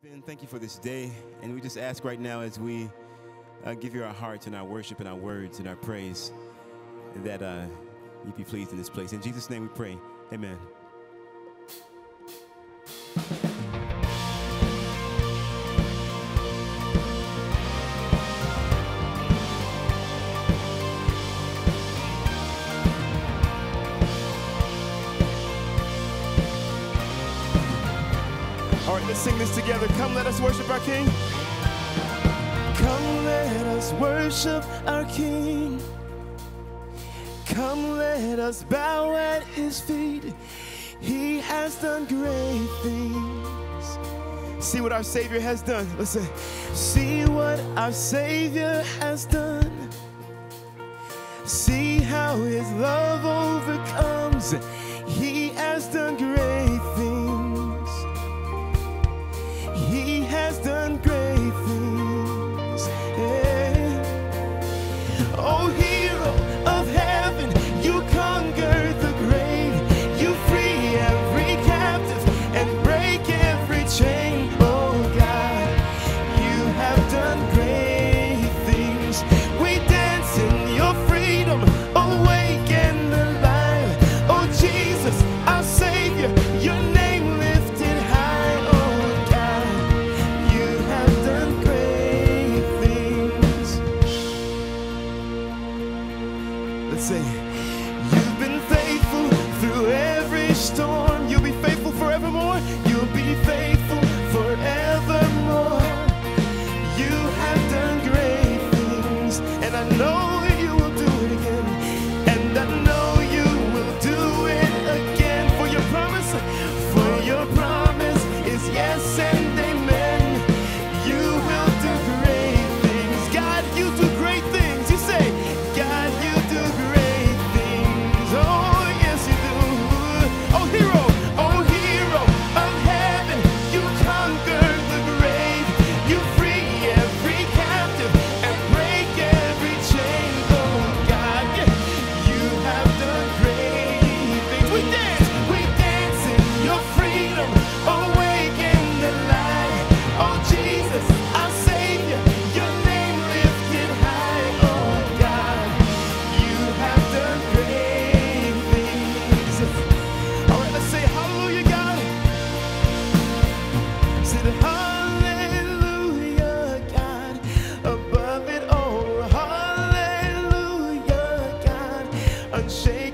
Ben, thank you for this day. And we just ask right now as we uh, give you our hearts and our worship and our words and our praise that uh, you be pleased in this place. In Jesus' name we pray. Amen. Together. Come, let us worship our King. Come, let us worship our King. Come, let us bow at his feet. He has done great things. See what our Savior has done. Let's See what our Savior has done. See how his love overcomes. He has done great unshakable.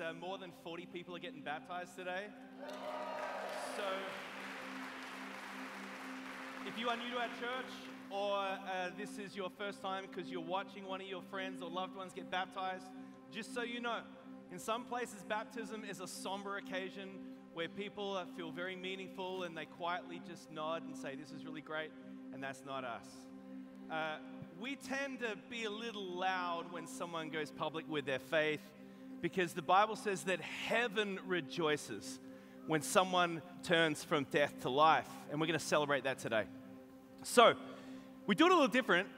Uh, more than 40 people are getting baptized today. So, if you are new to our church or uh, this is your first time because you're watching one of your friends or loved ones get baptized, just so you know, in some places, baptism is a somber occasion where people uh, feel very meaningful and they quietly just nod and say, This is really great, and that's not us. Uh, we tend to be a little loud when someone goes public with their faith because the Bible says that heaven rejoices when someone turns from death to life. And we're going to celebrate that today. So, we do it a little different.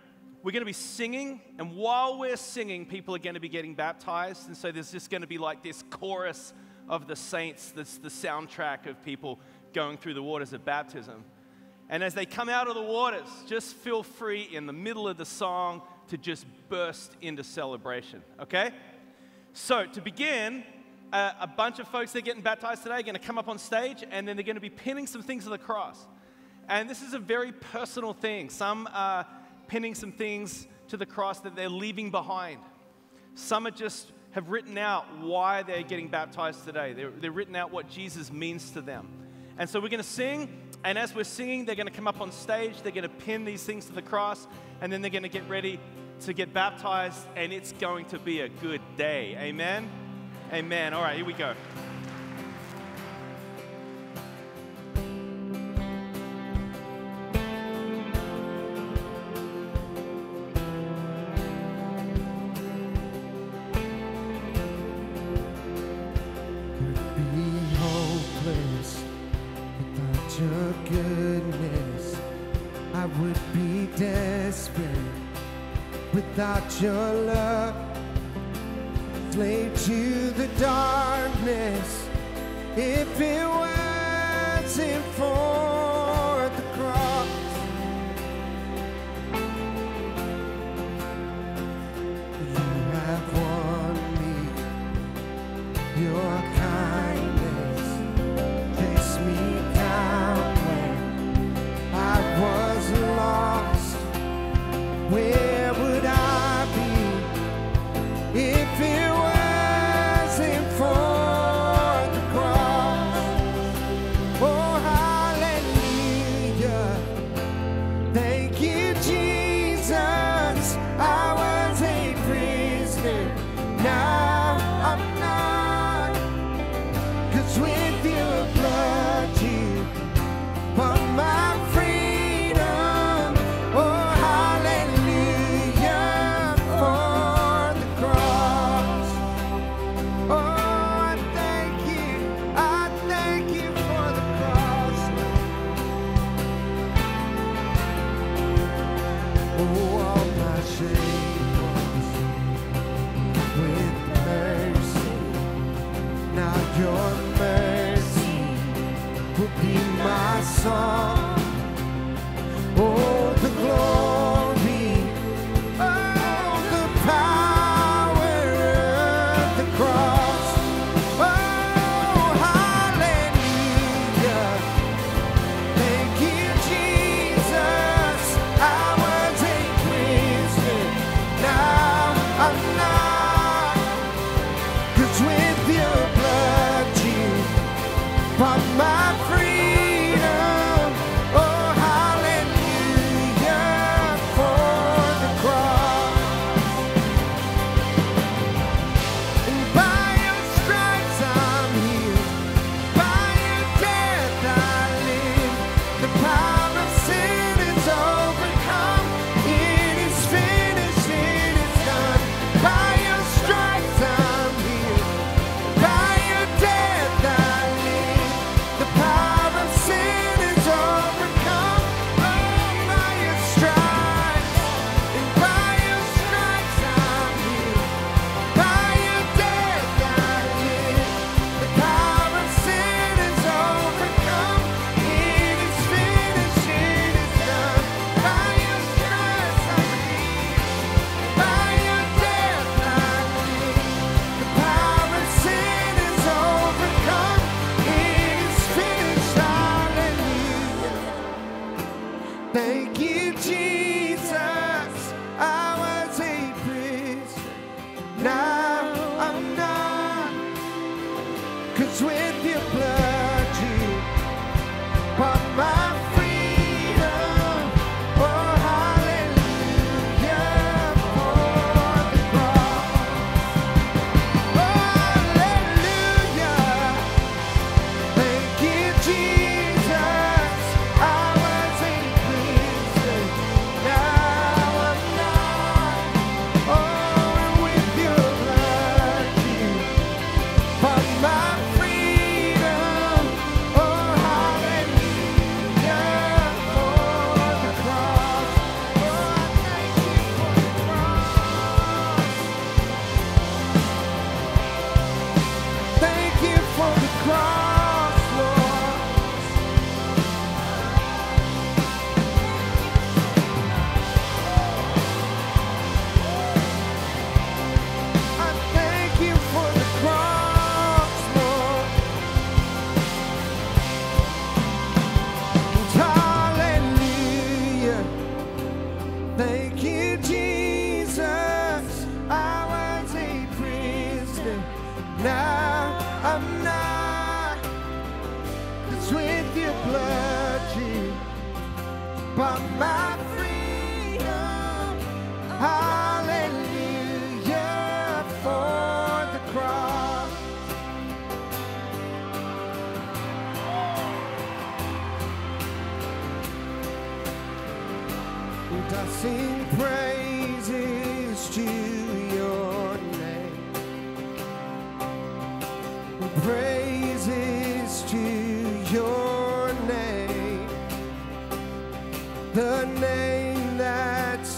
We're going to be singing, and while we're singing, people are going to be getting baptized. And so, there's just going to be like this chorus of the saints that's the soundtrack of people going through the waters of baptism. And as they come out of the waters, just feel free in the middle of the song to just burst into celebration, okay? So, to begin, uh, a bunch of folks that are getting baptized today are going to come up on stage and then they're going to be pinning some things to the cross. And this is a very personal thing. Some are pinning some things to the cross that they're leaving behind. Some are just have written out why they're getting baptized today. They're, they're written out what Jesus means to them. And so we're going to sing, and as we're singing, they're going to come up on stage, they're going to pin these things to the cross, and then they're going to get ready to get baptized, and it's going to be a good day. Amen? Amen. All right, here we go. Your love. Slave to the darkness if it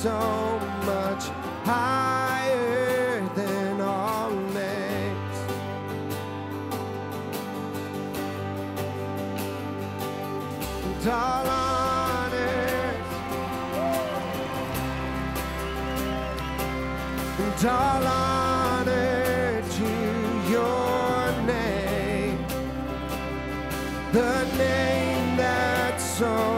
so much higher than all names. And all honors, and all honor to your name, the name that's so.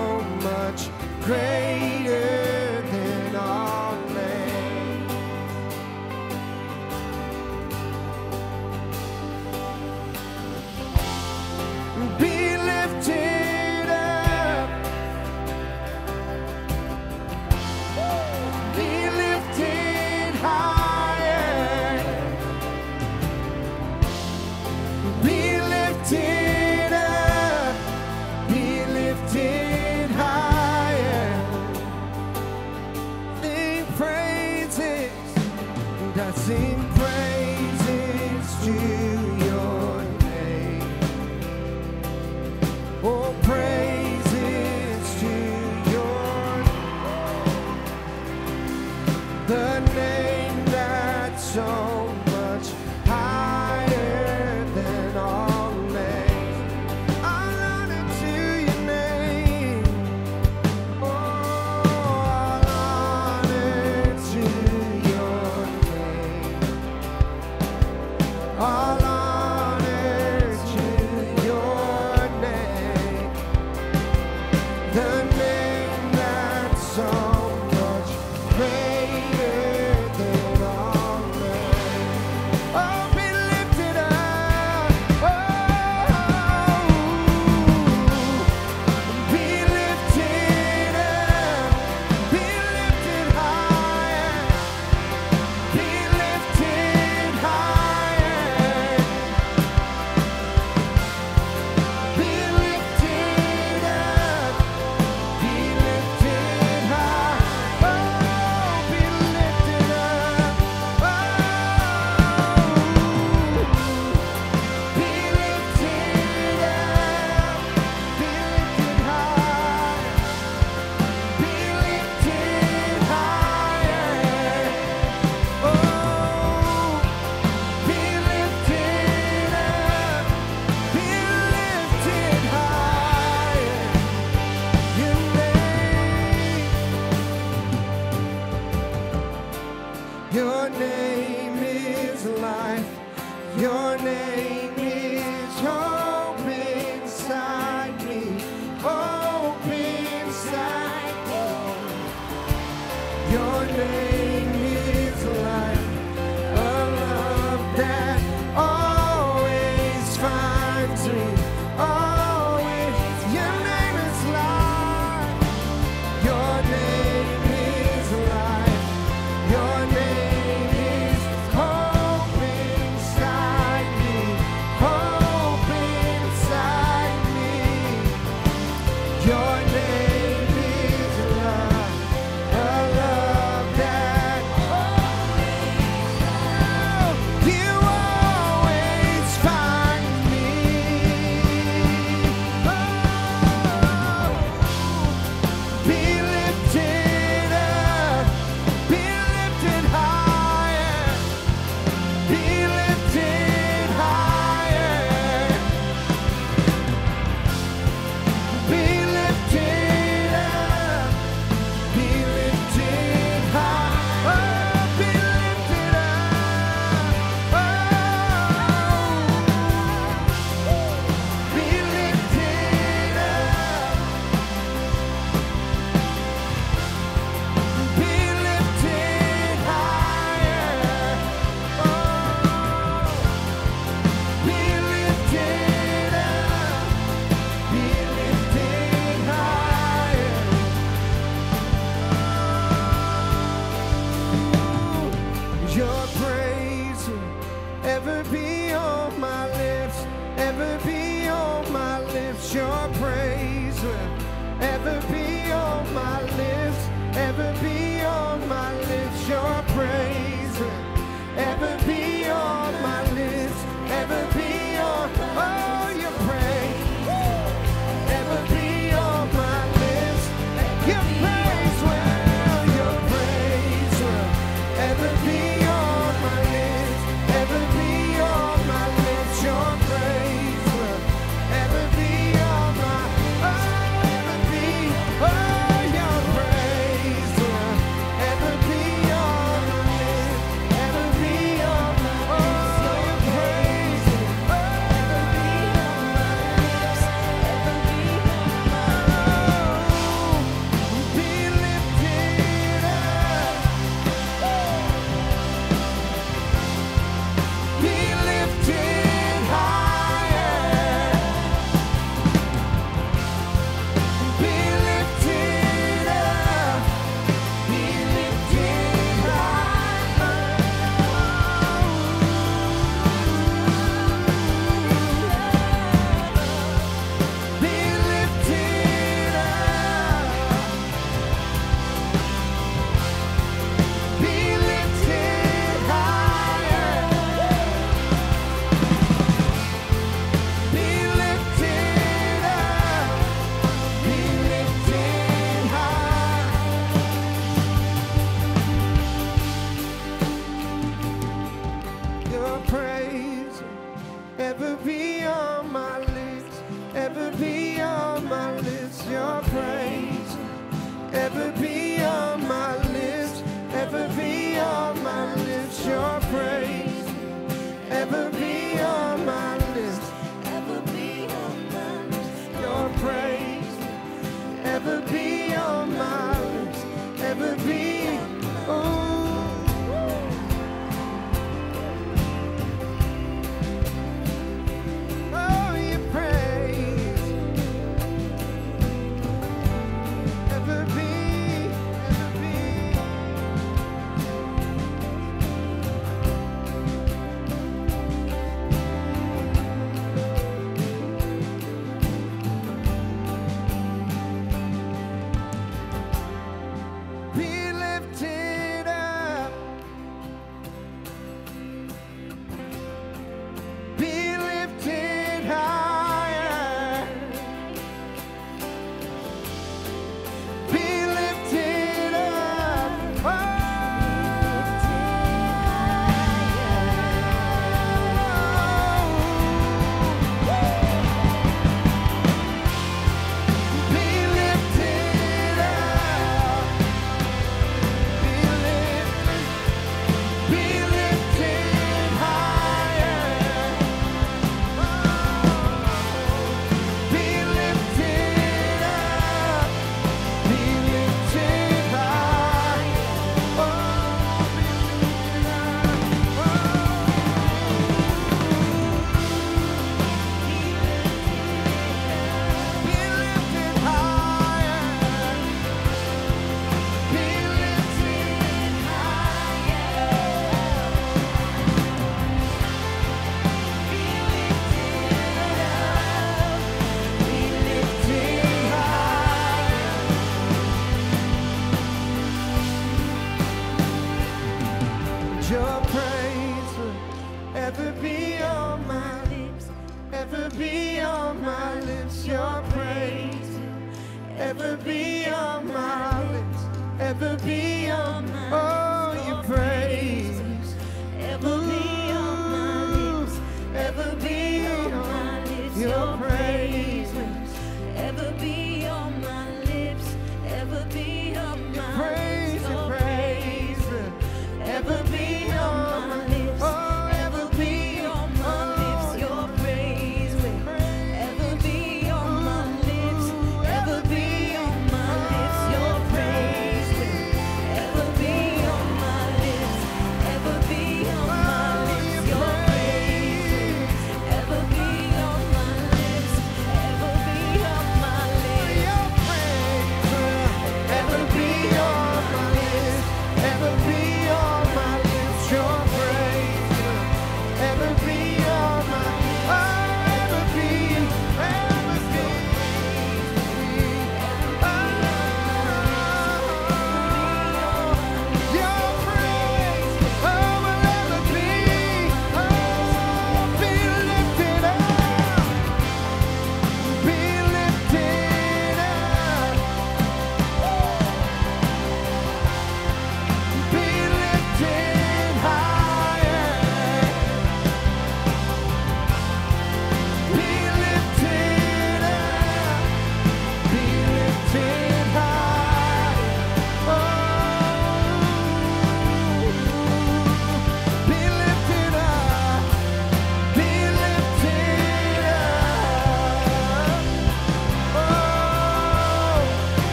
ever be on my lips, ever be on my lips.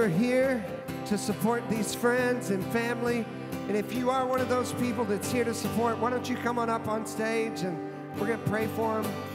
Are here to support these friends and family. And if you are one of those people that's here to support, why don't you come on up on stage and we're going to pray for them.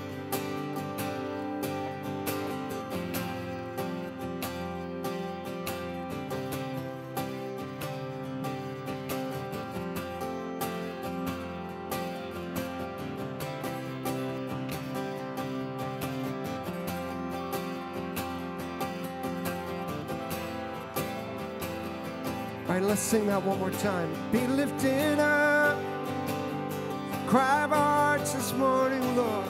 Sing that one more time. Be lifted up. Cry of hearts this morning, Lord.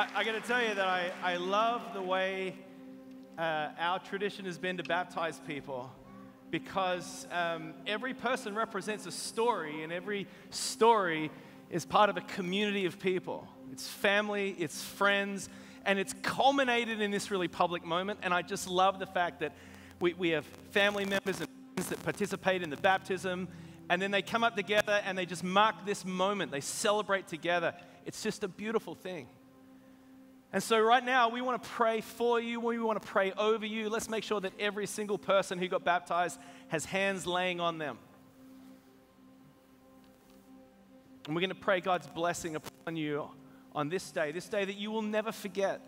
I, I got to tell you that I, I love the way uh, our tradition has been to baptize people because um, every person represents a story, and every story is part of a community of people. It's family, it's friends, and it's culminated in this really public moment. And I just love the fact that we, we have family members and friends that participate in the baptism, and then they come up together and they just mark this moment. They celebrate together. It's just a beautiful thing. And so, right now, we want to pray for you. We want to pray over you. Let's make sure that every single person who got baptized has hands laying on them. And we're going to pray God's blessing upon you on this day, this day that you will never forget.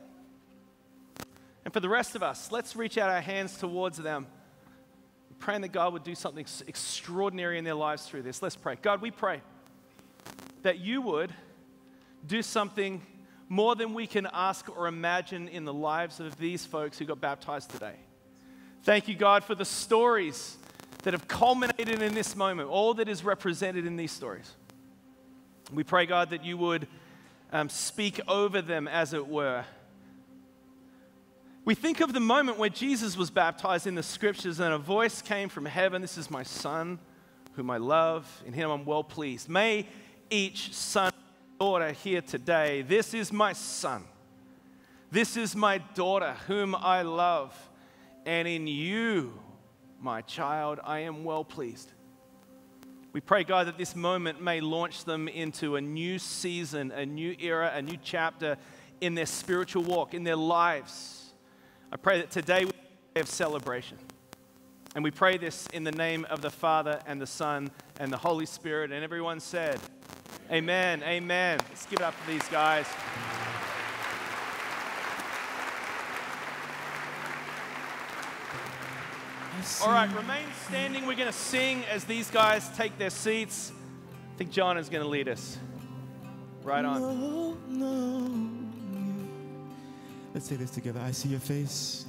And for the rest of us, let's reach out our hands towards them, praying that God would do something extraordinary in their lives through this. Let's pray. God, we pray that you would do something more than we can ask or imagine in the lives of these folks who got baptized today. Thank you, God, for the stories that have culminated in this moment, all that is represented in these stories. We pray, God, that you would um, speak over them, as it were. We think of the moment where Jesus was baptized in the scriptures, and a voice came from heaven This is my son, whom I love. In him I'm well pleased. May each son daughter here today. This is my son. This is my daughter, whom I love. And in you, my child, I am well pleased. We pray, God, that this moment may launch them into a new season, a new era, a new chapter in their spiritual walk, in their lives. I pray that today we have celebration. And we pray this in the name of the Father and the Son and the Holy Spirit. And everyone said, Amen. Amen. Let's give it up for these guys. All right, remain standing. We're going to sing as these guys take their seats. I think John is going to lead us. Right on. No, no. Let's say this together. I see your face.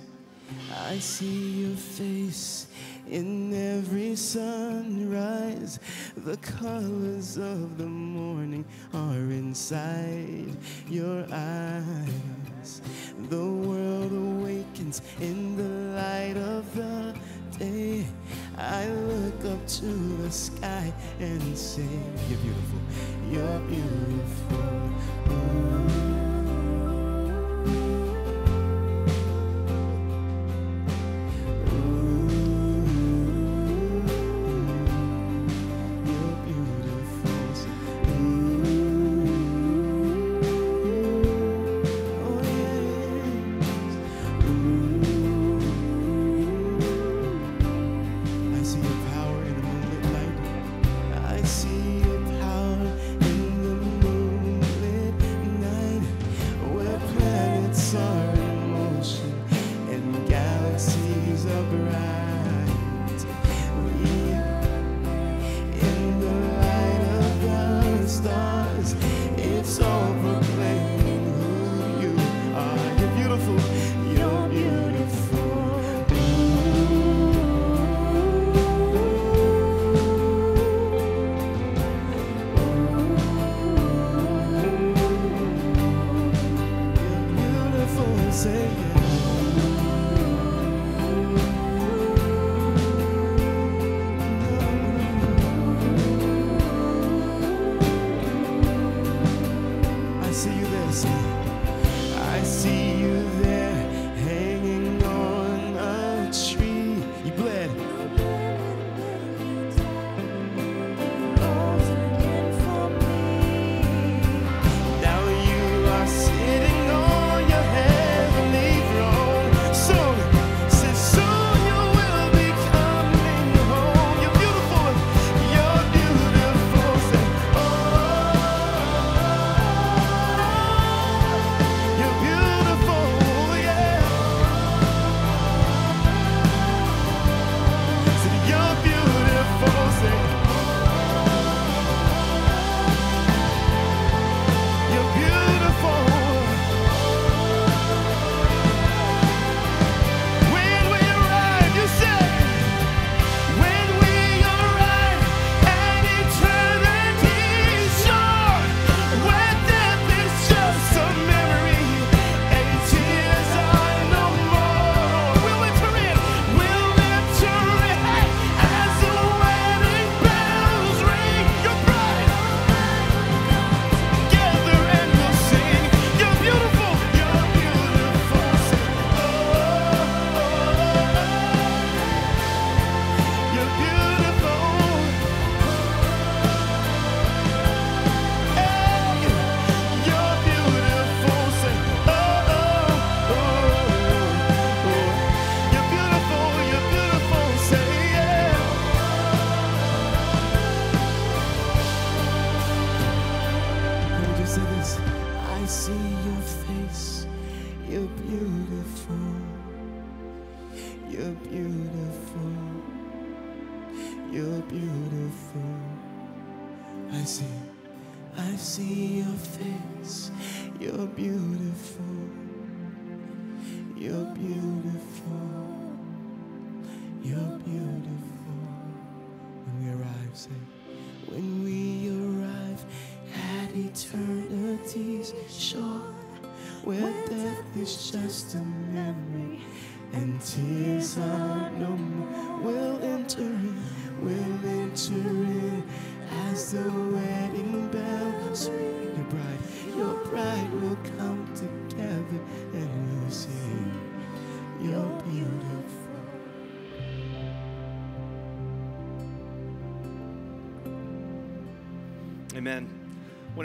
I see your face in every sunrise. The colors of the morning are inside your eyes. The world awakens in the light of the day. I look up to the sky and say, You're beautiful. You're beautiful. Ooh.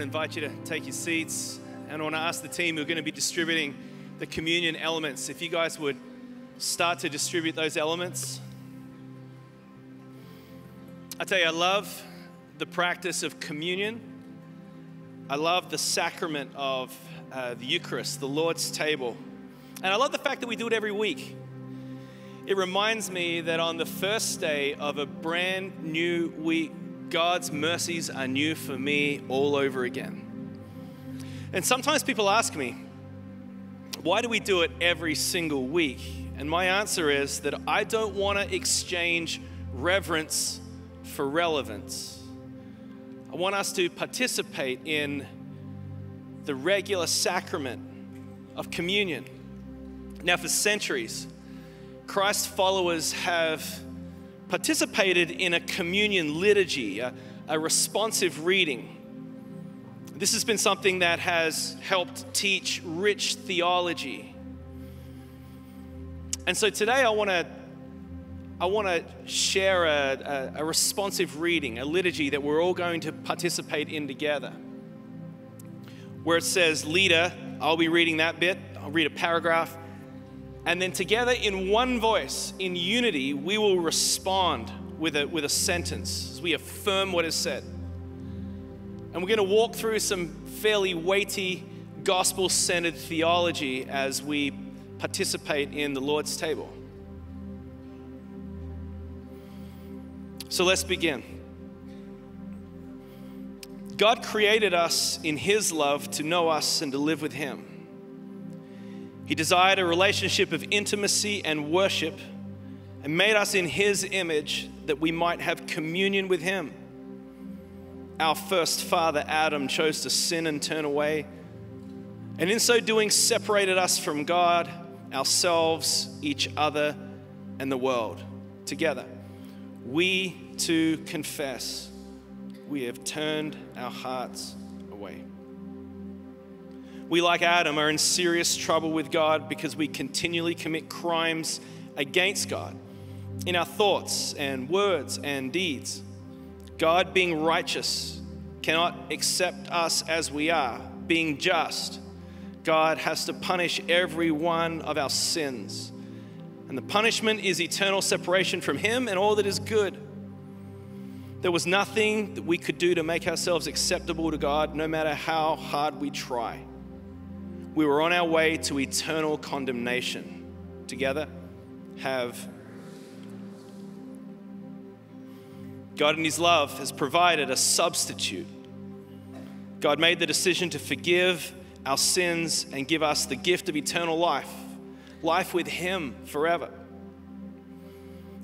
Invite you to take your seats and I want to ask the team who are going to be distributing the communion elements if you guys would start to distribute those elements. I tell you, I love the practice of communion. I love the sacrament of uh, the Eucharist, the Lord's table. And I love the fact that we do it every week. It reminds me that on the first day of a brand new week, God's mercies are new for me all over again. And sometimes people ask me, why do we do it every single week? And my answer is that I don't want to exchange reverence for relevance. I want us to participate in the regular sacrament of communion. Now, for centuries, Christ's followers have participated in a communion liturgy, a, a responsive reading. This has been something that has helped teach rich theology. And so today I want to I want to share a, a, a, responsive reading, a liturgy that we're all going to participate in together. Where it says, Leader, I'll be reading that bit, I'll read a paragraph, and then together in one voice, in unity, we will respond with a, with a sentence as we affirm what is said. And we're going to walk through some fairly weighty, gospel centered theology as we participate in the Lord's table. So let's begin. God created us in His love to know us and to live with Him. He desired a relationship of intimacy and worship and made us in His image that we might have communion with Him. Our first father, Adam, chose to sin and turn away, and in so doing, separated us from God, ourselves, each other, and the world together. We too confess we have turned our hearts. We, like Adam, are in serious trouble with God because we continually commit crimes against God in our thoughts and words and deeds. God, being righteous, cannot accept us as we are. Being just, God has to punish every one of our sins. And the punishment is eternal separation from Him and all that is good. There was nothing that we could do to make ourselves acceptable to God, no matter how hard we try. We were on our way to eternal condemnation. Together, have God, in His love, has provided a substitute. God made the decision to forgive our sins and give us the gift of eternal life, life with Him forever.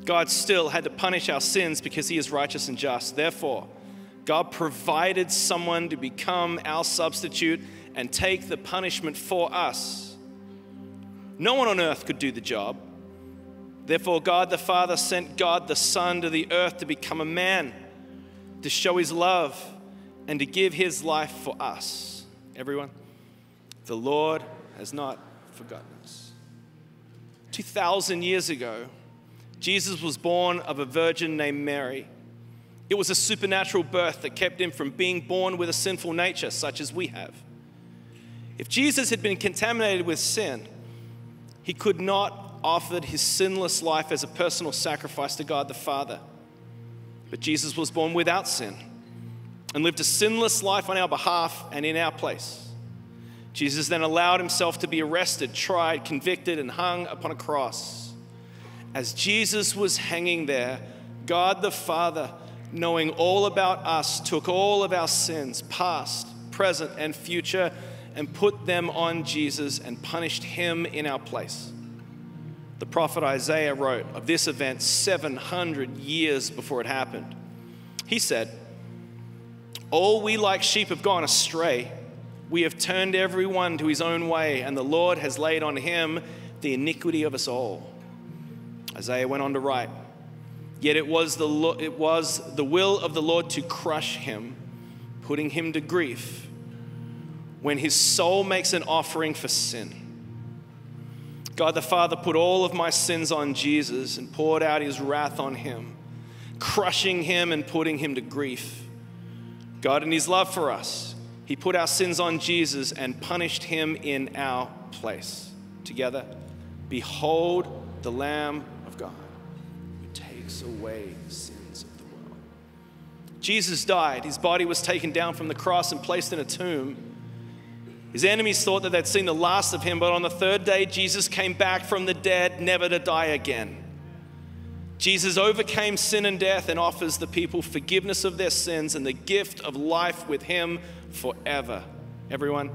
God still had to punish our sins because He is righteous and just. Therefore, God provided someone to become our substitute and take the punishment for us. No one on earth could do the job. Therefore, God the Father sent God the Son to the earth to become a man, to show His love, and to give His life for us. Everyone, the Lord has not forgotten us. 2,000 years ago, Jesus was born of a virgin named Mary. It was a supernatural birth that kept him from being born with a sinful nature, such as we have. If Jesus had been contaminated with sin, he could not offered his sinless life as a personal sacrifice to God the Father. But Jesus was born without sin and lived a sinless life on our behalf and in our place. Jesus then allowed himself to be arrested, tried, convicted, and hung upon a cross. As Jesus was hanging there, God the Father, knowing all about us, took all of our sins, past, present, and future, and put them on Jesus and punished him in our place. The prophet Isaiah wrote of this event 700 years before it happened. He said, All we like sheep have gone astray. We have turned everyone to his own way, and the Lord has laid on him the iniquity of us all. Isaiah went on to write, Yet it was the, it was the will of the Lord to crush him, putting him to grief, when his soul makes an offering for sin. God the Father put all of my sins on Jesus and poured out his wrath on him, crushing him and putting him to grief. God, in his love for us, he put our sins on Jesus and punished him in our place. Together, behold the Lamb of God who takes away the sins of the world. Jesus died. His body was taken down from the cross and placed in a tomb. His enemies thought that they'd seen the last of him, but on the third day, Jesus came back from the dead, never to die again. Jesus overcame sin and death and offers the people forgiveness of their sins and the gift of life with him forever. Everyone,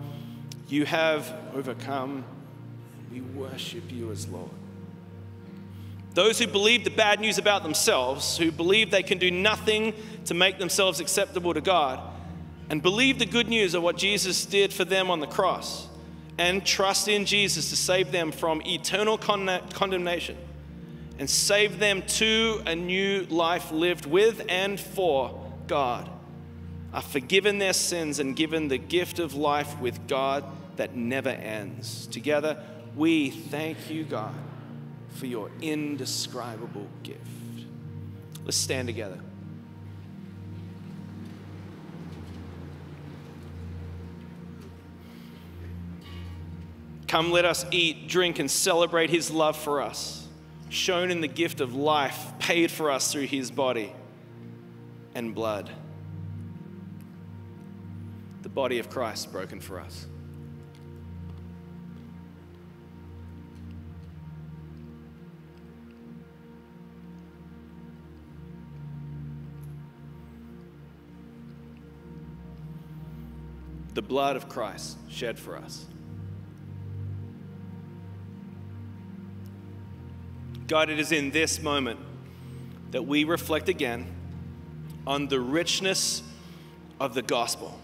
you have overcome. We worship you as Lord. Those who believe the bad news about themselves, who believe they can do nothing to make themselves acceptable to God, and believe the good news of what Jesus did for them on the cross, and trust in Jesus to save them from eternal con- condemnation and save them to a new life lived with and for God, are forgiven their sins and given the gift of life with God that never ends. Together, we thank you, God, for your indescribable gift. Let's stand together. Come, let us eat, drink, and celebrate his love for us, shown in the gift of life, paid for us through his body and blood. The body of Christ broken for us. The blood of Christ shed for us. God, it is in this moment that we reflect again on the richness of the gospel.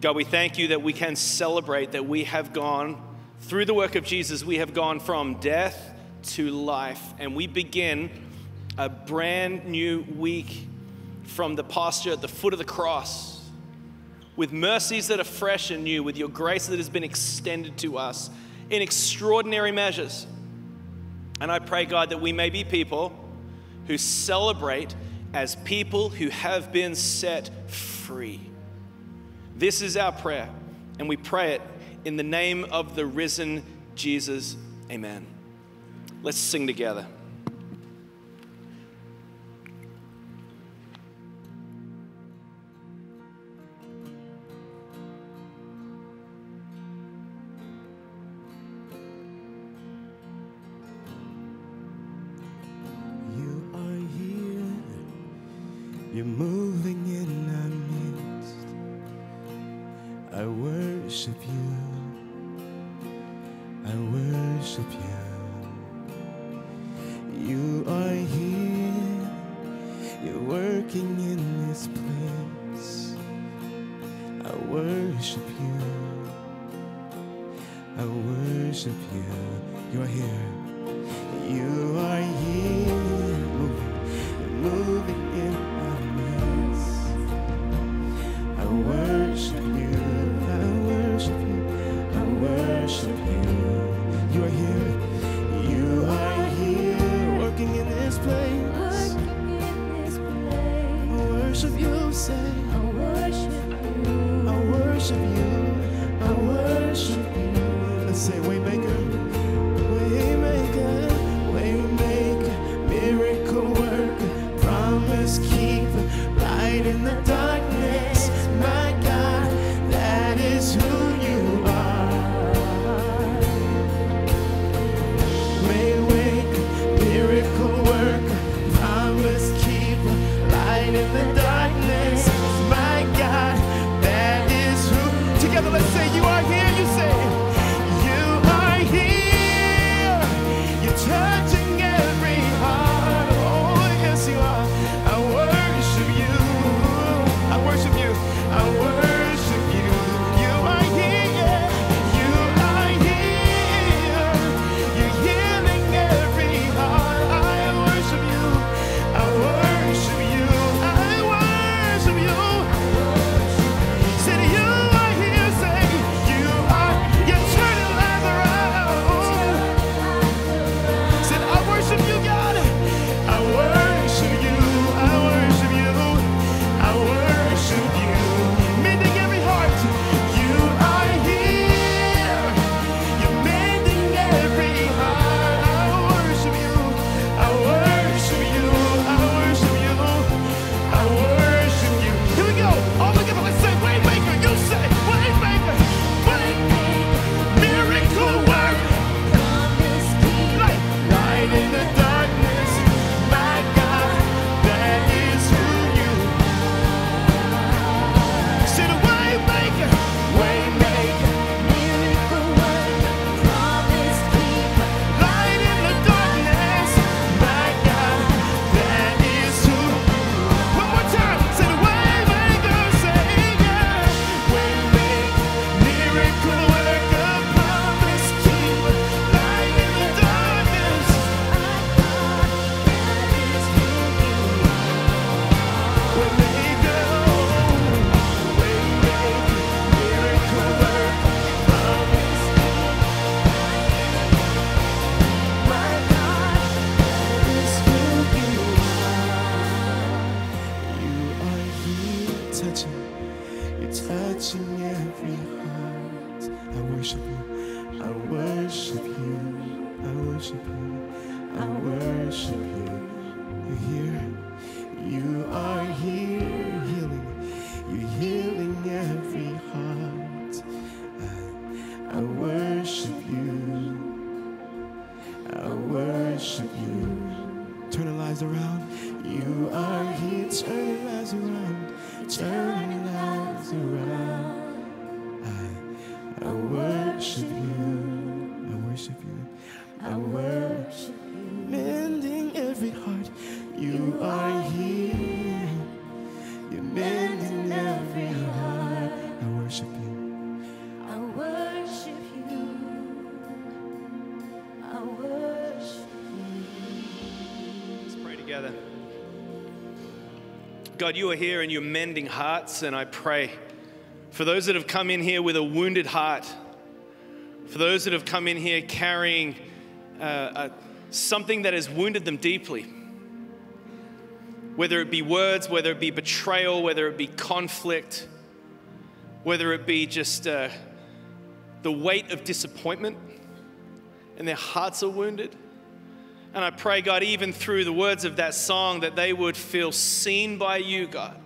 God, we thank you that we can celebrate that we have gone through the work of Jesus, we have gone from death to life, and we begin a brand new week from the posture at the foot of the cross with mercies that are fresh and new, with your grace that has been extended to us in extraordinary measures. And I pray, God, that we may be people who celebrate as people who have been set free. This is our prayer, and we pray it in the name of the risen Jesus. Amen. Let's sing together. I, I worship you. I worship you. I worship you. Mending every heart. You are here. You're mending every heart. I worship you. I worship you. I worship you. Let's pray together. God, you are here and you're mending hearts, and I pray for those that have come in here with a wounded heart, for those that have come in here carrying uh, something that has wounded them deeply, whether it be words, whether it be betrayal, whether it be conflict, whether it be just uh, the weight of disappointment, and their hearts are wounded. And I pray, God, even through the words of that song, that they would feel seen by you, God.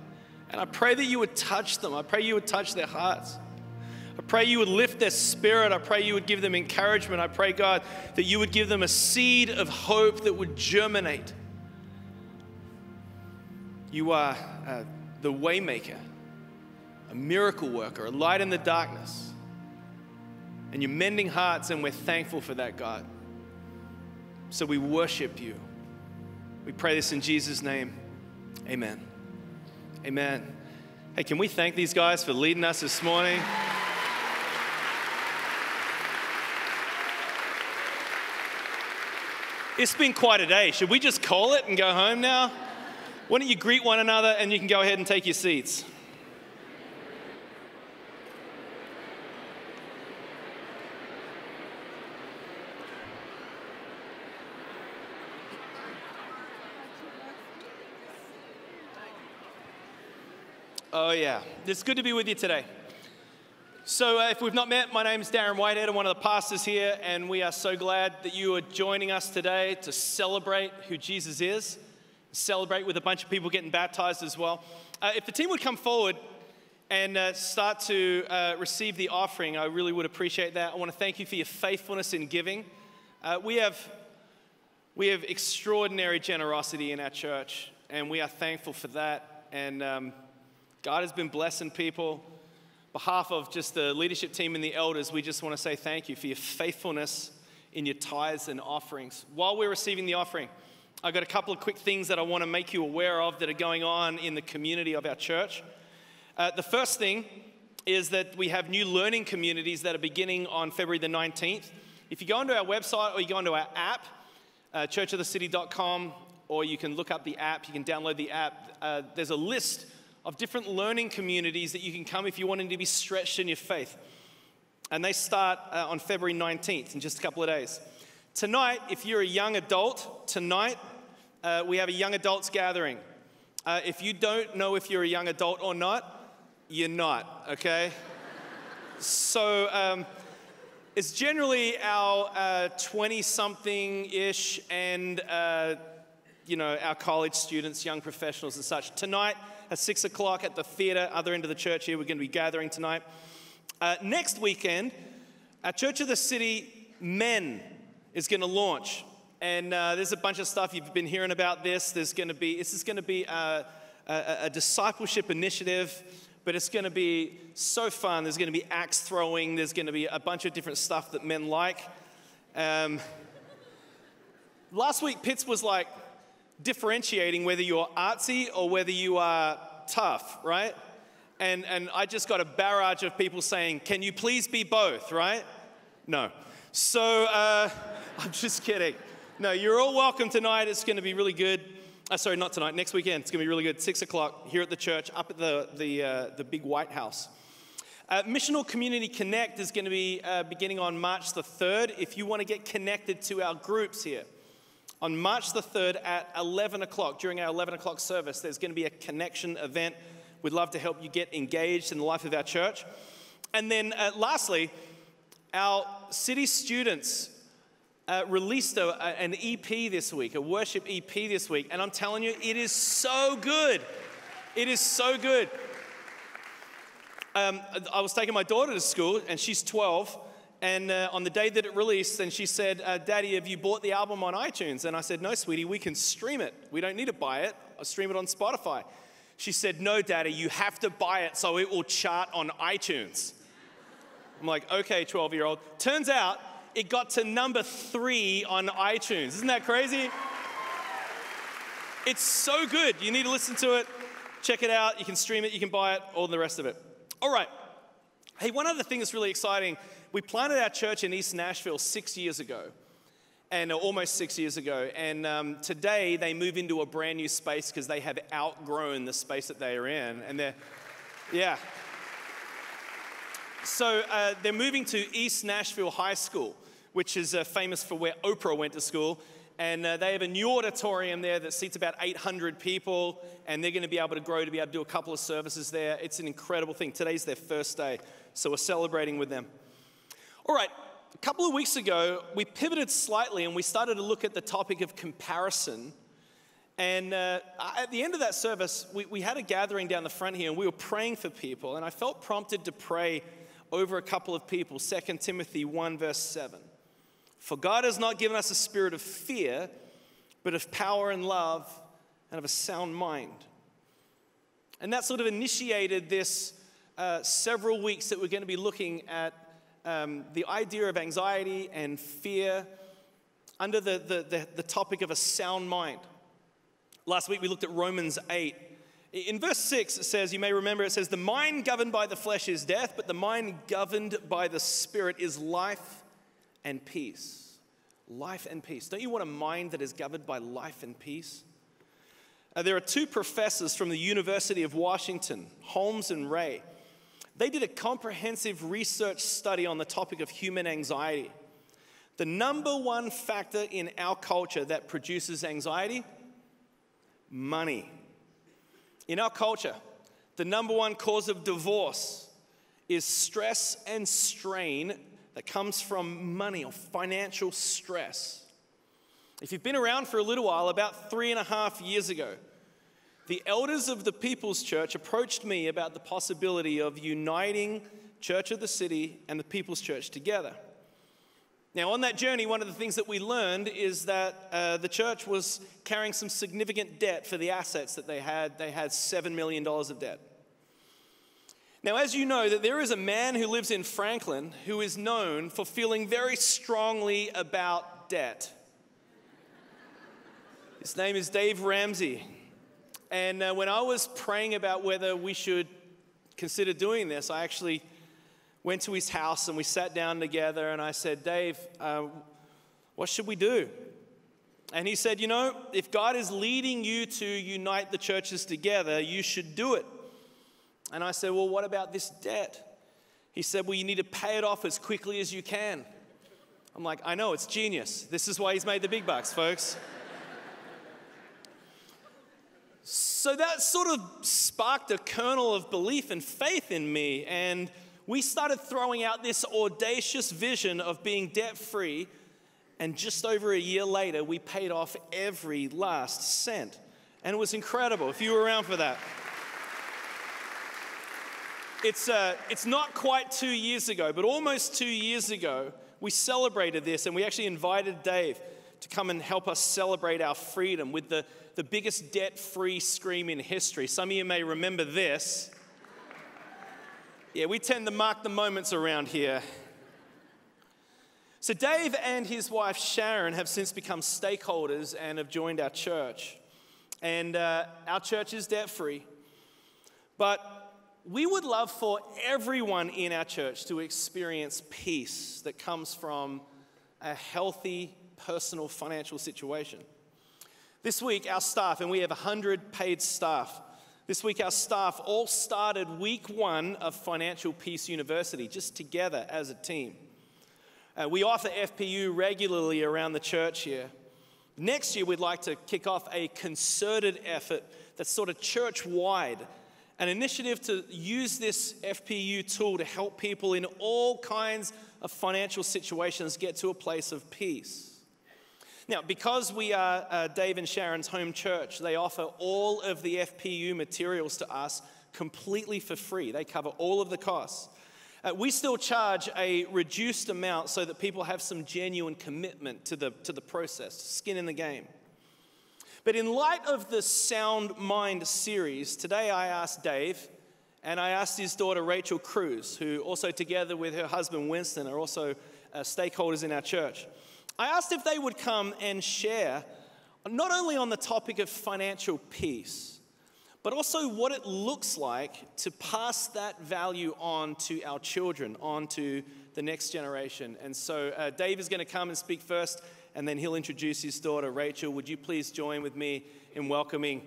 And I pray that you would touch them. I pray you would touch their hearts. I pray you would lift their spirit. I pray you would give them encouragement. I pray, God, that you would give them a seed of hope that would germinate. You are uh, the waymaker, a miracle worker, a light in the darkness. And you're mending hearts, and we're thankful for that, God. So we worship you. We pray this in Jesus' name. Amen. Amen. Hey, can we thank these guys for leading us this morning? It's been quite a day. Should we just call it and go home now? Why don't you greet one another and you can go ahead and take your seats? Oh, yeah. It's good to be with you today. So, uh, if we've not met, my name is Darren Whitehead. I'm one of the pastors here, and we are so glad that you are joining us today to celebrate who Jesus is, celebrate with a bunch of people getting baptized as well. Uh, if the team would come forward and uh, start to uh, receive the offering, I really would appreciate that. I want to thank you for your faithfulness in giving. Uh, we have we have extraordinary generosity in our church, And we are thankful for that. And um, God has been blessing people. behalf of just the leadership team and the elders, we just want to say thank you for your faithfulness in your tithes and offerings. While we're receiving the offering, I've got a couple of quick things that I want to make you aware of that are going on in the community of our church. Uh, the first thing is that we have new learning communities that are beginning on February the 19th. If you go onto our website or you go onto our app, uh, churchofthecity.com, or you can look up the app, you can download the app, uh, there's a list of different learning communities that you can come if you're wanting to be stretched in your faith. And they start uh, on February 19th in just a couple of days. Tonight, if you're a young adult, tonight uh, we have a young adults gathering. Uh, if you don't know if you're a young adult or not, you're not, okay? so um, it's generally our 20 something ish and uh, you know, our college students, young professionals, and such. Tonight at six o'clock at the theatre, other end of the church here, we're going to be gathering tonight. Uh, next weekend, our Church of the City Men is going to launch. And uh, there's a bunch of stuff you've been hearing about this. There's going to be, this is going to be a, a, a discipleship initiative, but it's going to be so fun. There's going to be axe throwing, there's going to be a bunch of different stuff that men like. Um, last week, Pitts was like differentiating whether you're artsy or whether you are tough, right? And, and I just got a barrage of people saying, Can you please be both, right? No. So uh, I'm just kidding. No, you're all welcome tonight. It's going to be really good. Uh, sorry, not tonight. Next weekend. It's going to be really good. Six o'clock here at the church, up at the, the, uh, the big White House. Uh, Missional Community Connect is going to be uh, beginning on March the 3rd. If you want to get connected to our groups here, on March the 3rd at 11 o'clock, during our 11 o'clock service, there's going to be a connection event. We'd love to help you get engaged in the life of our church. And then, uh, lastly, our city students uh, released a, a, an EP this week, a worship EP this week. And I'm telling you, it is so good. It is so good. Um, I was taking my daughter to school, and she's 12. And uh, on the day that it released, and she said, uh, Daddy, have you bought the album on iTunes? And I said, No, sweetie, we can stream it. We don't need to buy it. I'll stream it on Spotify. She said, No, Daddy, you have to buy it so it will chart on iTunes. I'm like, Okay, 12 year old. Turns out it got to number three on iTunes. Isn't that crazy? It's so good. You need to listen to it. Check it out. You can stream it, you can buy it, all the rest of it. All right. Hey, one other thing that's really exciting. We planted our church in East Nashville six years ago, and uh, almost six years ago. And um, today they move into a brand new space because they have outgrown the space that they are in. And they're, yeah. So uh, they're moving to East Nashville High School, which is uh, famous for where Oprah went to school. And uh, they have a new auditorium there that seats about 800 people, and they're going to be able to grow to be able to do a couple of services there. It's an incredible thing. Today's their first day, so we're celebrating with them. All right, a couple of weeks ago, we pivoted slightly and we started to look at the topic of comparison. And uh, at the end of that service, we, we had a gathering down the front here and we were praying for people. And I felt prompted to pray over a couple of people 2 Timothy 1, verse 7. For God has not given us a spirit of fear, but of power and love and of a sound mind. And that sort of initiated this uh, several weeks that we're going to be looking at um, the idea of anxiety and fear under the, the, the, the topic of a sound mind. Last week we looked at Romans 8. In verse 6, it says, you may remember, it says, The mind governed by the flesh is death, but the mind governed by the spirit is life and peace. Life and peace. Don't you want a mind that is governed by life and peace? Uh, there are two professors from the University of Washington, Holmes and Rahe. They did a comprehensive research study on the topic of human anxiety. The number one factor in our culture that produces anxiety money. In our culture, the number one cause of divorce is stress and strain that comes from money or financial stress. If you've been around for a little while, about three and a half years ago, the elders of the People's Church approached me about the possibility of uniting Church of the City and the People's Church together. Now, on that journey, one of the things that we learned is that uh, the church was carrying some significant debt for the assets that they had. They had $7 million of debt. Now, as you know, that there is a man who lives in Franklin who is known for feeling very strongly about debt. His name is Dave Ramsey. And uh, when I was praying about whether we should consider doing this, I actually went to his house and we sat down together and I said, Dave, uh, what should we do? And he said, You know, if God is leading you to unite the churches together, you should do it. And I said, Well, what about this debt? He said, Well, you need to pay it off as quickly as you can. I'm like, I know, it's genius. This is why he's made the big bucks, folks. So that sort of sparked a kernel of belief and faith in me. And we started throwing out this audacious vision of being debt free. And just over a year later, we paid off every last cent. And it was incredible if you were around for that. It's, uh, it's not quite two years ago, but almost two years ago, we celebrated this and we actually invited Dave to come and help us celebrate our freedom with the, the biggest debt free scream in history. Some of you may remember this. Yeah, we tend to mark the moments around here. So, Dave and his wife Sharon have since become stakeholders and have joined our church. And uh, our church is debt free. But we would love for everyone in our church to experience peace that comes from a healthy personal financial situation. This week, our staff, and we have 100 paid staff, this week, our staff all started week one of Financial Peace University, just together as a team. Uh, we offer FPU regularly around the church here. Next year, we'd like to kick off a concerted effort that's sort of church wide, an initiative to use this FPU tool to help people in all kinds of financial situations get to a place of peace. Now, because we are uh, Dave and Sharon's home church, they offer all of the FPU materials to us completely for free. They cover all of the costs. Uh, we still charge a reduced amount so that people have some genuine commitment to the, to the process, skin in the game. But in light of the Sound Mind series, today I asked Dave and I asked his daughter Rachel Cruz, who also, together with her husband Winston, are also uh, stakeholders in our church. I asked if they would come and share not only on the topic of financial peace, but also what it looks like to pass that value on to our children, on to the next generation. And so uh, Dave is going to come and speak first, and then he'll introduce his daughter, Rachel. Would you please join with me in welcoming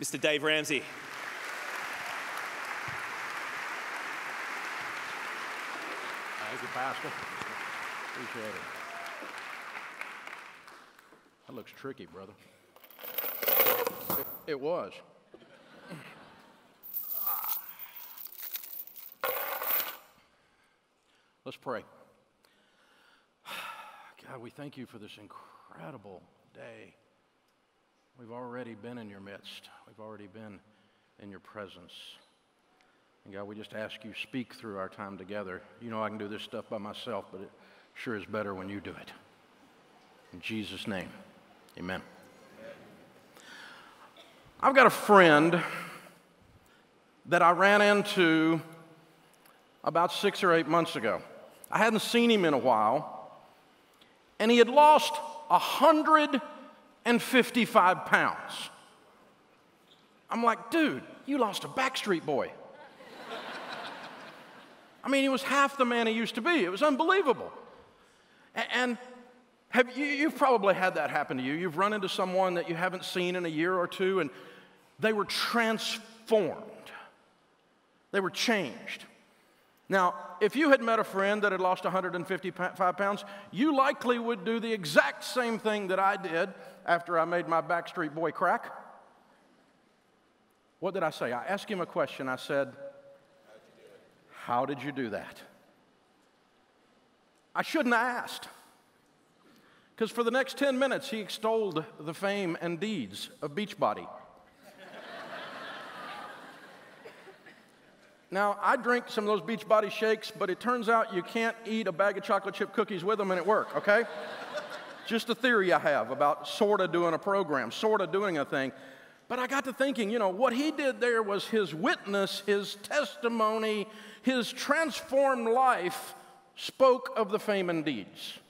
Mr. Dave Ramsey? Thank you, Pastor. Appreciate it. That looks tricky, brother. It, it was. Let's pray. God, we thank you for this incredible day. We've already been in your midst, we've already been in your presence. And God, we just ask you speak through our time together. You know I can do this stuff by myself, but it sure is better when you do it. In Jesus' name. Amen. I've got a friend that I ran into about six or eight months ago. I hadn't seen him in a while, and he had lost 155 pounds. I'm like, dude, you lost a Backstreet Boy. I mean, he was half the man he used to be. It was unbelievable. And have you, you've probably had that happen to you. You've run into someone that you haven't seen in a year or two, and they were transformed. They were changed. Now, if you had met a friend that had lost 155 pounds, you likely would do the exact same thing that I did after I made my Backstreet Boy crack. What did I say? I asked him a question. I said, How did you do that? I shouldn't have asked. Because for the next 10 minutes, he extolled the fame and deeds of Beachbody. Now, I drink some of those Beachbody shakes, but it turns out you can't eat a bag of chocolate chip cookies with them and it work, okay? Just a theory I have about sort of doing a program, sort of doing a thing. But I got to thinking, you know, what he did there was his witness, his testimony, his transformed life spoke of the fame and deeds.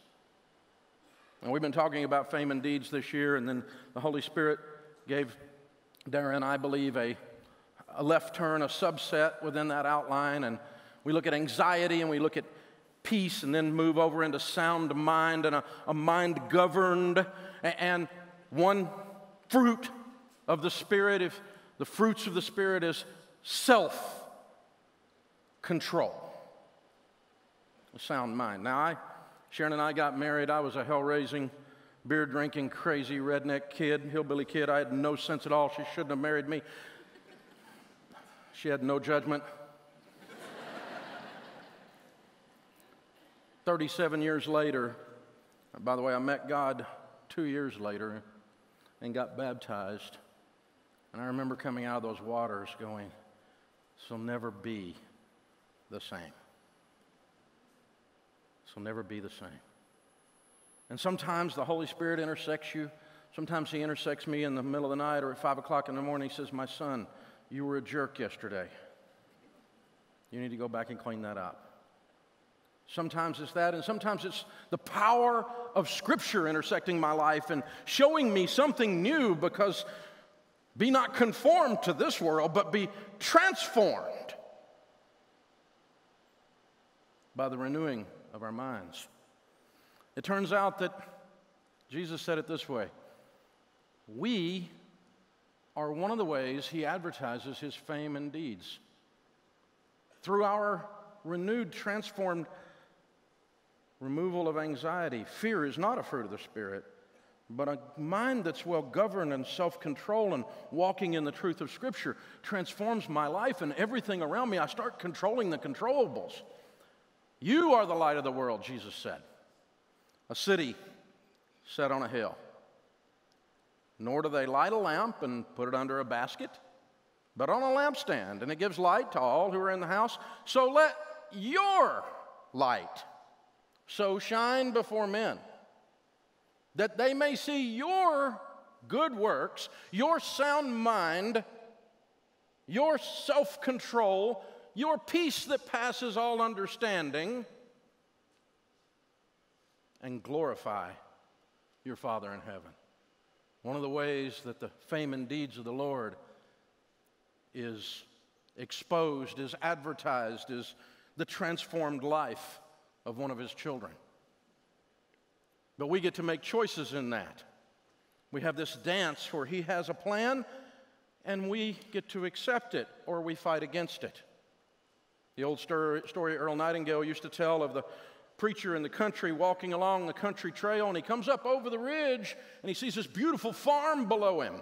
And we've been talking about fame and deeds this year, and then the Holy Spirit gave Darren, I believe, a, a left turn, a subset within that outline. And we look at anxiety and we look at peace, and then move over into sound mind and a, a mind governed. And one fruit of the Spirit, if the fruits of the Spirit is self control, a sound mind. Now, I, Sharon and I got married. I was a hell raising, beer drinking, crazy redneck kid, hillbilly kid. I had no sense at all. She shouldn't have married me. She had no judgment. 37 years later, by the way, I met God two years later and got baptized. And I remember coming out of those waters going, This will never be the same. Will never be the same. And sometimes the Holy Spirit intersects you. Sometimes He intersects me in the middle of the night or at 5 o'clock in the morning. He says, My son, you were a jerk yesterday. You need to go back and clean that up. Sometimes it's that, and sometimes it's the power of Scripture intersecting my life and showing me something new because be not conformed to this world, but be transformed by the renewing of our minds. It turns out that Jesus said it this way We are one of the ways he advertises his fame and deeds. Through our renewed, transformed removal of anxiety. Fear is not a fruit of the Spirit, but a mind that's well governed and self control and walking in the truth of Scripture transforms my life and everything around me. I start controlling the controllables. You are the light of the world, Jesus said. A city set on a hill. Nor do they light a lamp and put it under a basket, but on a lampstand, and it gives light to all who are in the house. So let your light so shine before men, that they may see your good works, your sound mind, your self control, your peace that passes all understanding, and glorify your Father in heaven. One of the ways that the fame and deeds of the Lord is exposed, is advertised, is the transformed life of one of his children. But we get to make choices in that. We have this dance where he has a plan and we get to accept it or we fight against it. The old story, Earl Nightingale used to tell of the preacher in the country walking along the country trail and he comes up over the ridge and he sees this beautiful farm below him.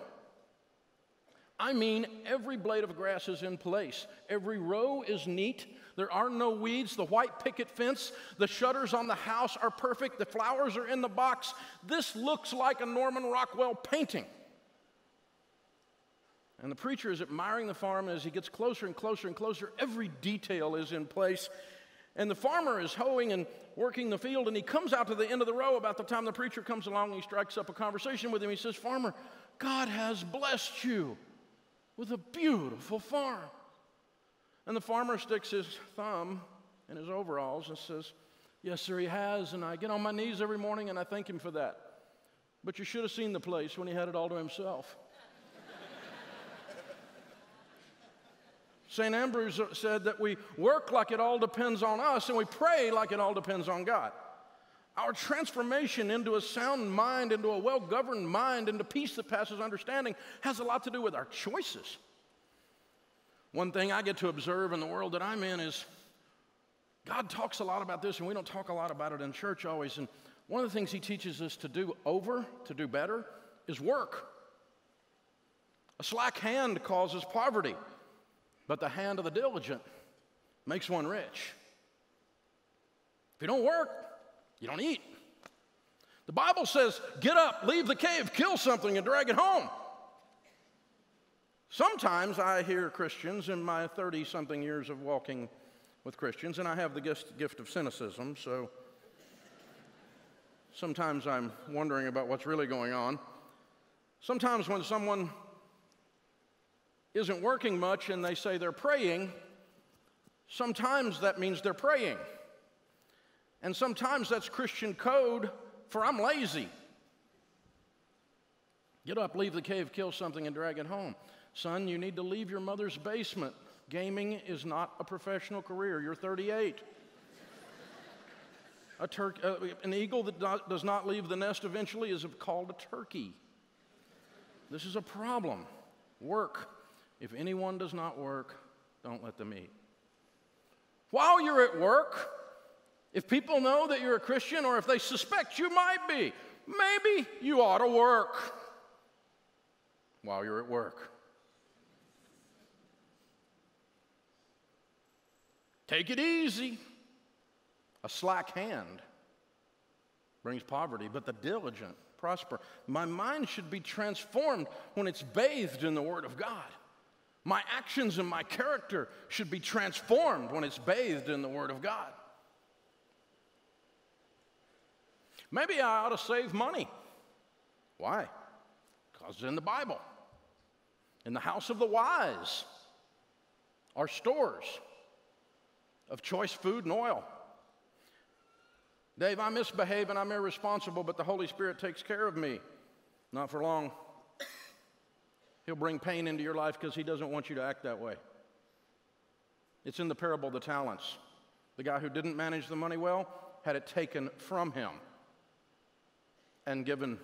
I mean, every blade of grass is in place, every row is neat, there are no weeds. The white picket fence, the shutters on the house are perfect. The flowers are in the box. This looks like a Norman Rockwell painting. And the preacher is admiring the farm as he gets closer and closer and closer. Every detail is in place. And the farmer is hoeing and working the field, and he comes out to the end of the row. About the time the preacher comes along, and he strikes up a conversation with him. He says, Farmer, God has blessed you with a beautiful farm. And the farmer sticks his thumb in his overalls and says, Yes, sir, he has. And I get on my knees every morning and I thank him for that. But you should have seen the place when he had it all to himself. St. Ambrose said that we work like it all depends on us and we pray like it all depends on God. Our transformation into a sound mind, into a well governed mind, into peace that passes understanding has a lot to do with our choices. One thing I get to observe in the world that I'm in is God talks a lot about this, and we don't talk a lot about it in church always. And one of the things He teaches us to do over, to do better, is work. A slack hand causes poverty, but the hand of the diligent makes one rich. If you don't work, you don't eat. The Bible says, get up, leave the cave, kill something, and drag it home. Sometimes I hear Christians in my 30 something years of walking with Christians, and I have the gift, gift of cynicism, so sometimes I'm wondering about what's really going on. Sometimes when someone isn't working much and they say they're praying, sometimes that means they're praying. And sometimes that's Christian code for I'm lazy. Get up, leave the cave, kill something, and drag it home. Son, you need to leave your mother's basement. Gaming is not a professional career. You're 38. A tur- uh, an eagle that do- does not leave the nest eventually is called a turkey. This is a problem. Work. If anyone does not work, don't let them eat. While you're at work, if people know that you're a Christian or if they suspect you might be, maybe you ought to work while you're at work. Take it easy. A slack hand brings poverty, but the diligent prosper. My mind should be transformed when it's bathed in the Word of God. My actions and my character should be transformed when it's bathed in the Word of God. Maybe I ought to save money. Why? Because it's in the Bible. In the house of the wise are stores of choice food and oil. Dave, I misbehave and I'm irresponsible, but the Holy Spirit takes care of me. Not for long. He'll bring pain into your life because He doesn't want you to act that way. It's in the parable of the talents. The guy who didn't manage the money well had it taken from him and given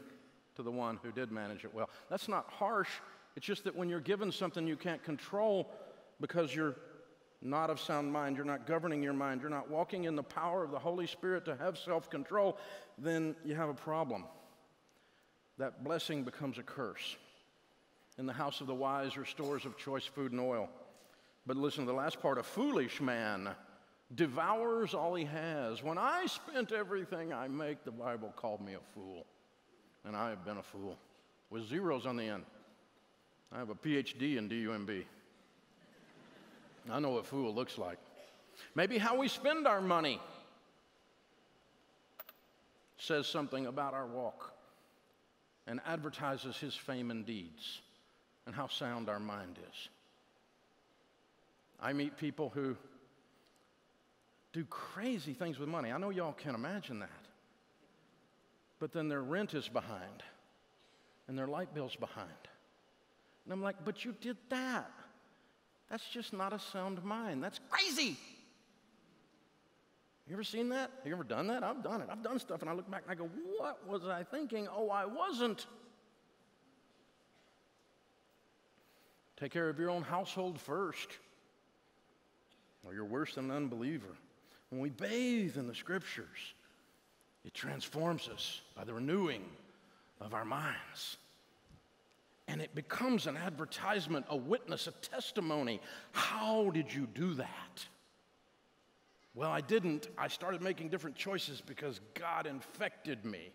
to the one who did manage it well. That's not harsh. It's just that when you're given something you can't control because you're not of sound mind, you're not governing your mind, you're not walking in the power of the Holy Spirit to have self control, then you have a problem. That blessing becomes a curse. In the house of the wise are stores of choice food and oil. But listen to the last part a foolish man devours all he has. When I spent everything I make, the Bible called me a fool. And I have been a fool with zeros on the end. I have a PhD in DUMB. I know what fool looks like. Maybe how we spend our money says something about our walk and advertises his fame and deeds and how sound our mind is. I meet people who do crazy things with money. I know y'all can't imagine that. But then their rent is behind and their light bill's behind. And I'm like, but you did that. That's just not a sound mind. That's crazy. You ever seen that? You ever done that? I've done it. I've done stuff and I look back and I go, what was I thinking? Oh, I wasn't. Take care of your own household first, or you're worse than an unbeliever. When we bathe in the scriptures, it transforms us by the renewing of our minds. And it becomes an advertisement, a witness, a testimony. How did you do that? Well, I didn't. I started making different choices because God infected me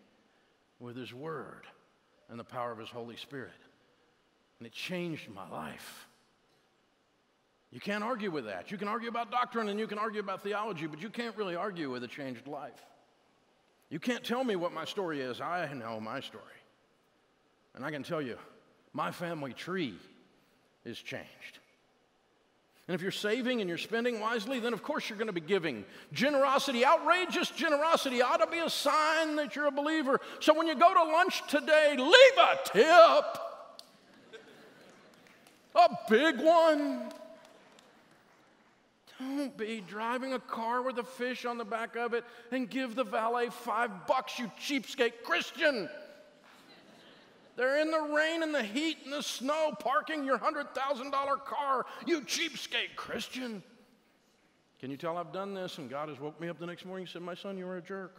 with His Word and the power of His Holy Spirit. And it changed my life. You can't argue with that. You can argue about doctrine and you can argue about theology, but you can't really argue with a changed life. You can't tell me what my story is. I know my story. And I can tell you, my family tree is changed. And if you're saving and you're spending wisely, then of course you're going to be giving. Generosity, outrageous generosity, ought to be a sign that you're a believer. So when you go to lunch today, leave a tip. A big one. Don't be driving a car with a fish on the back of it and give the valet five bucks, you cheapskate Christian. They're in the rain and the heat and the snow parking your $100,000 car, you cheapskate Christian. Can you tell I've done this? And God has woke me up the next morning and said, My son, you are a jerk.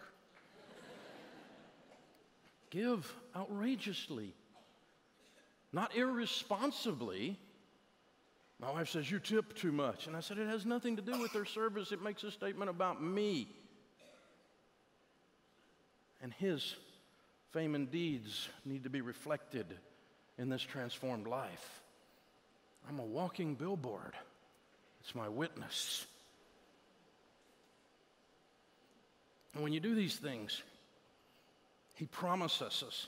Give outrageously, not irresponsibly. My wife says, You tip too much. And I said, It has nothing to do with their service, it makes a statement about me. And his fame and deeds need to be reflected in this transformed life. I'm a walking billboard. It's my witness. And when you do these things, He promises us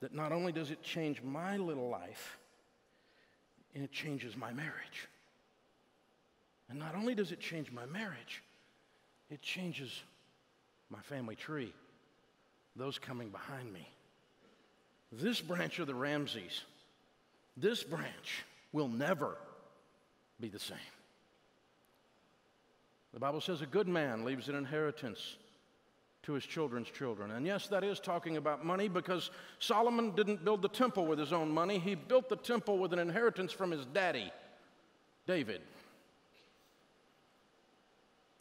that not only does it change my little life, and it changes my marriage. And not only does it change my marriage, it changes my family tree, those coming behind me. This branch of the Ramseys, this branch will never be the same. The Bible says a good man leaves an inheritance to his children's children. And yes, that is talking about money because Solomon didn't build the temple with his own money. He built the temple with an inheritance from his daddy, David.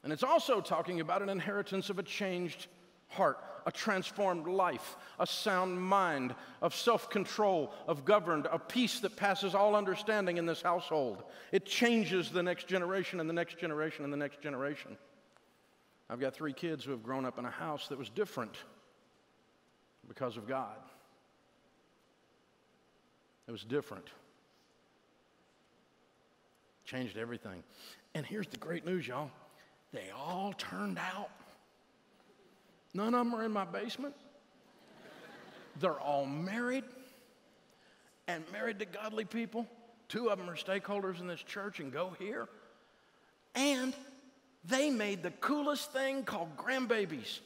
And it's also talking about an inheritance of a changed heart, a transformed life, a sound mind, of self control, of governed, a peace that passes all understanding in this household. It changes the next generation and the next generation and the next generation. I've got three kids who have grown up in a house that was different because of God. It was different. Changed everything. And here's the great news, y'all. They all turned out. None of them are in my basement. They're all married and married to godly people. Two of them are stakeholders in this church and go here. And they made the coolest thing called grandbabies.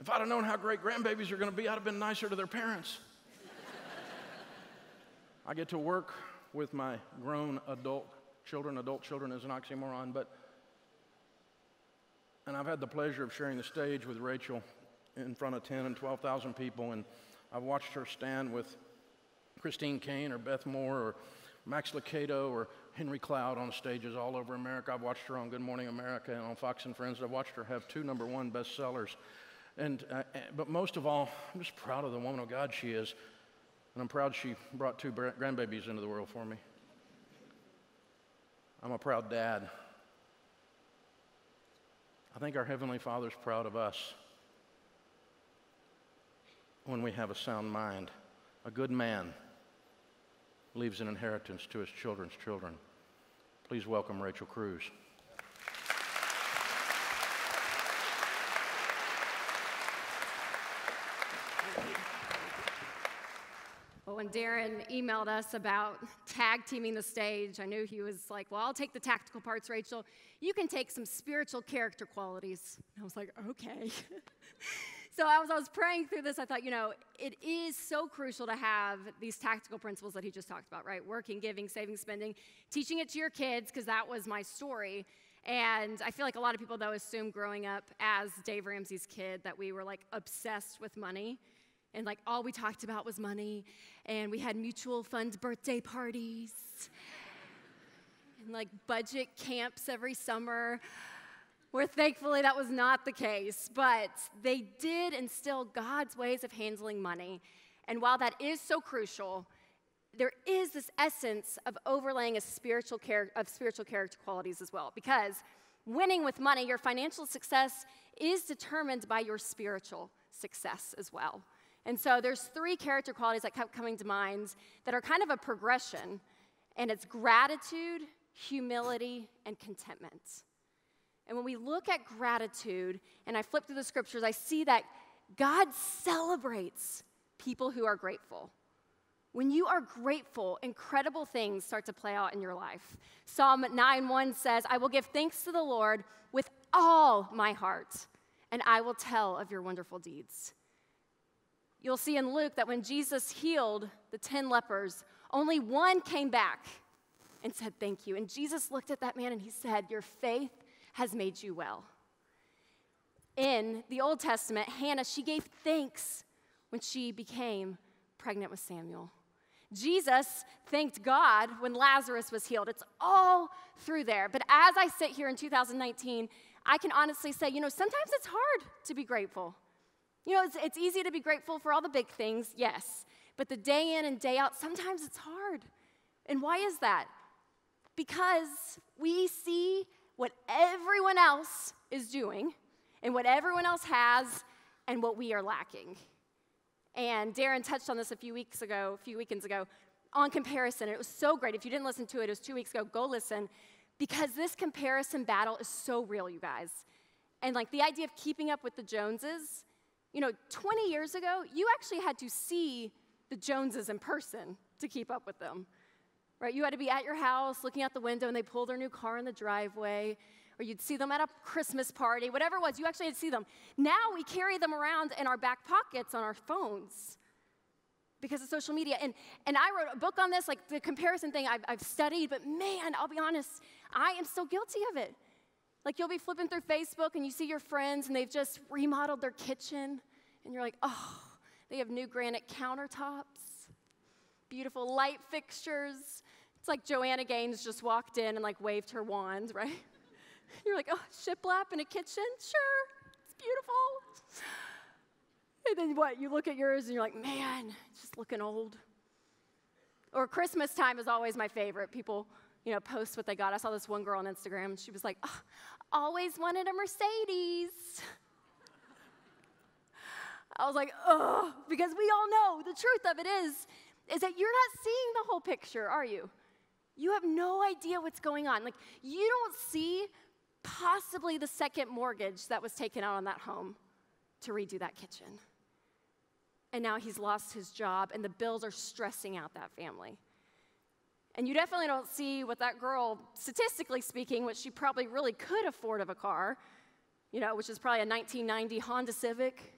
if I'd have known how great grandbabies are going to be, I'd have been nicer to their parents. I get to work with my grown adult children. Adult children is an oxymoron, but, and I've had the pleasure of sharing the stage with Rachel in front of 10 and 12,000 people, and I've watched her stand with Christine Caine or Beth Moore or Max Lucado or Henry Cloud on stages all over America. I've watched her on Good Morning America and on Fox and Friends. I've watched her have two number one bestsellers. And, uh, but most of all, I'm just proud of the woman of God she is. And I'm proud she brought two grandbabies into the world for me. I'm a proud dad. I think our Heavenly Father's proud of us when we have a sound mind. A good man leaves an inheritance to his children's children. Please welcome Rachel Cruz. Well, when Darren emailed us about tag teaming the stage, I knew he was like, Well, I'll take the tactical parts, Rachel. You can take some spiritual character qualities. I was like, Okay. so as I was praying through this, I thought, you know, it is so crucial to have these tactical principles that he just talked about, right? Working, giving, saving, spending, teaching it to your kids, because that was my story. And I feel like a lot of people, though, assume growing up as Dave Ramsey's kid that we were like obsessed with money. And like all we talked about was money. And we had mutual fund birthday parties and like budget camps every summer where thankfully that was not the case, but they did instill God's ways of handling money. And while that is so crucial, there is this essence of overlaying a spiritual char- of spiritual character qualities as well. Because winning with money, your financial success is determined by your spiritual success as well. And so there's three character qualities that kept coming to mind that are kind of a progression, and it's gratitude, humility, and contentment. And when we look at gratitude, and I flip through the scriptures, I see that God celebrates people who are grateful. When you are grateful, incredible things start to play out in your life. Psalm 9:1 says, "I will give thanks to the Lord with all my heart, and I will tell of your wonderful deeds." You'll see in Luke that when Jesus healed the 10 lepers, only one came back and said, Thank you. And Jesus looked at that man and he said, Your faith has made you well. In the Old Testament, Hannah, she gave thanks when she became pregnant with Samuel. Jesus thanked God when Lazarus was healed. It's all through there. But as I sit here in 2019, I can honestly say, you know, sometimes it's hard to be grateful. You know, it's, it's easy to be grateful for all the big things, yes. But the day in and day out, sometimes it's hard. And why is that? Because we see what everyone else is doing and what everyone else has and what we are lacking. And Darren touched on this a few weeks ago, a few weekends ago. on comparison. It was so great. If you didn't listen to it, it was two weeks ago. Go listen because this comparison battle is so real, you guys. And like the idea of keeping up with the Joneses, you know, 20 years ago, you actually had to see the Joneses in person to keep up with them. Right? You had to be at your house looking out the window and they pull their new car in the driveway, or you'd see them at a Christmas party, whatever it was, you actually had to see them. Now we carry them around in our back pockets on our phones because of social media. And, and I wrote a book on this, like the comparison thing I've, I've studied, but man, I'll be honest, I am still guilty of it. Like you'll be flipping through Facebook and you see your friends and they've just remodeled their kitchen, and you're like, oh, they have new granite countertops, beautiful light fixtures. It's like Joanna Gaines just walked in and like waved her wand, right? You're like, oh, shiplap in a kitchen? Sure, it's beautiful. And then what? You look at yours and you're like, man, it's just looking old. Or Christmas time is always my favorite. People, you know, post what they got. I saw this one girl on Instagram and she was like, oh, always wanted a Mercedes. I was like, oh, because we all know the truth of it is, is that you're not seeing the whole picture, are you? You have no idea what's going on. Like, you don't see possibly the second mortgage that was taken out on that home to redo that kitchen. And now he's lost his job, and the bills are stressing out that family. And you definitely don't see what that girl, statistically speaking, what she probably really could afford of a car, you know, which is probably a 1990 Honda Civic,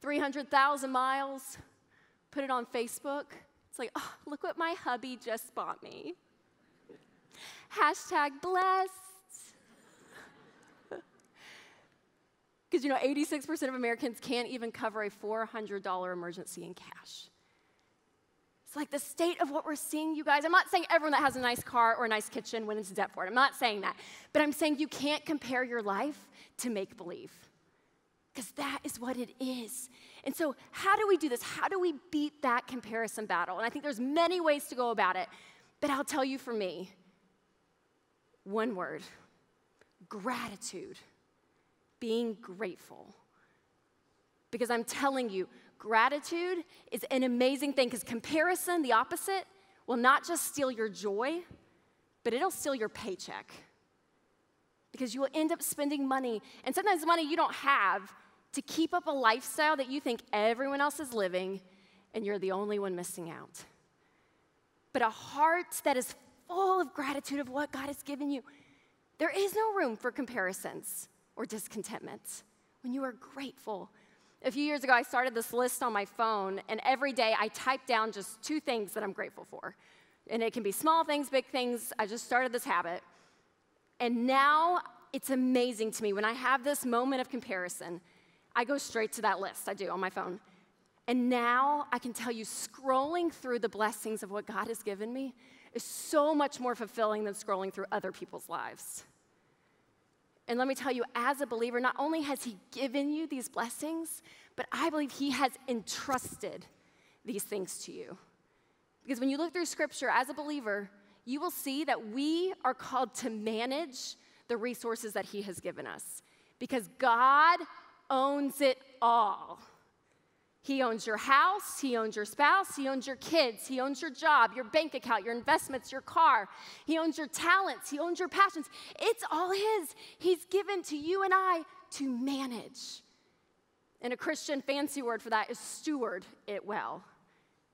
300,000 miles, put it on Facebook. It's like, oh, look what my hubby just bought me. Hashtag blessed. Because, you know, 86% of Americans can't even cover a $400 emergency in cash. It's like the state of what we're seeing, you guys. I'm not saying everyone that has a nice car or a nice kitchen went into debt for it. I'm not saying that. But I'm saying you can't compare your life to make believe. Because that is what it is. And so, how do we do this? How do we beat that comparison battle? And I think there's many ways to go about it. But I'll tell you for me, one word gratitude being grateful. Because I'm telling you, gratitude is an amazing thing because comparison, the opposite, will not just steal your joy, but it'll steal your paycheck. Because you will end up spending money, and sometimes money you don't have, to keep up a lifestyle that you think everyone else is living, and you're the only one missing out. But a heart that is full of gratitude of what God has given you, there is no room for comparisons or discontentment. When you are grateful. A few years ago, I started this list on my phone, and every day I type down just two things that I'm grateful for. And it can be small things, big things. I just started this habit. And now it's amazing to me when I have this moment of comparison, I go straight to that list. I do on my phone. And now I can tell you, scrolling through the blessings of what God has given me is so much more fulfilling than scrolling through other people's lives. And let me tell you, as a believer, not only has He given you these blessings, but I believe He has entrusted these things to you. Because when you look through Scripture as a believer, you will see that we are called to manage the resources that He has given us. Because God owns it all. He owns your house, He owns your spouse, He owns your kids, He owns your job, your bank account, your investments, your car. He owns your talents, He owns your passions. It's all His. He's given to you and I to manage. And a Christian fancy word for that is steward it well.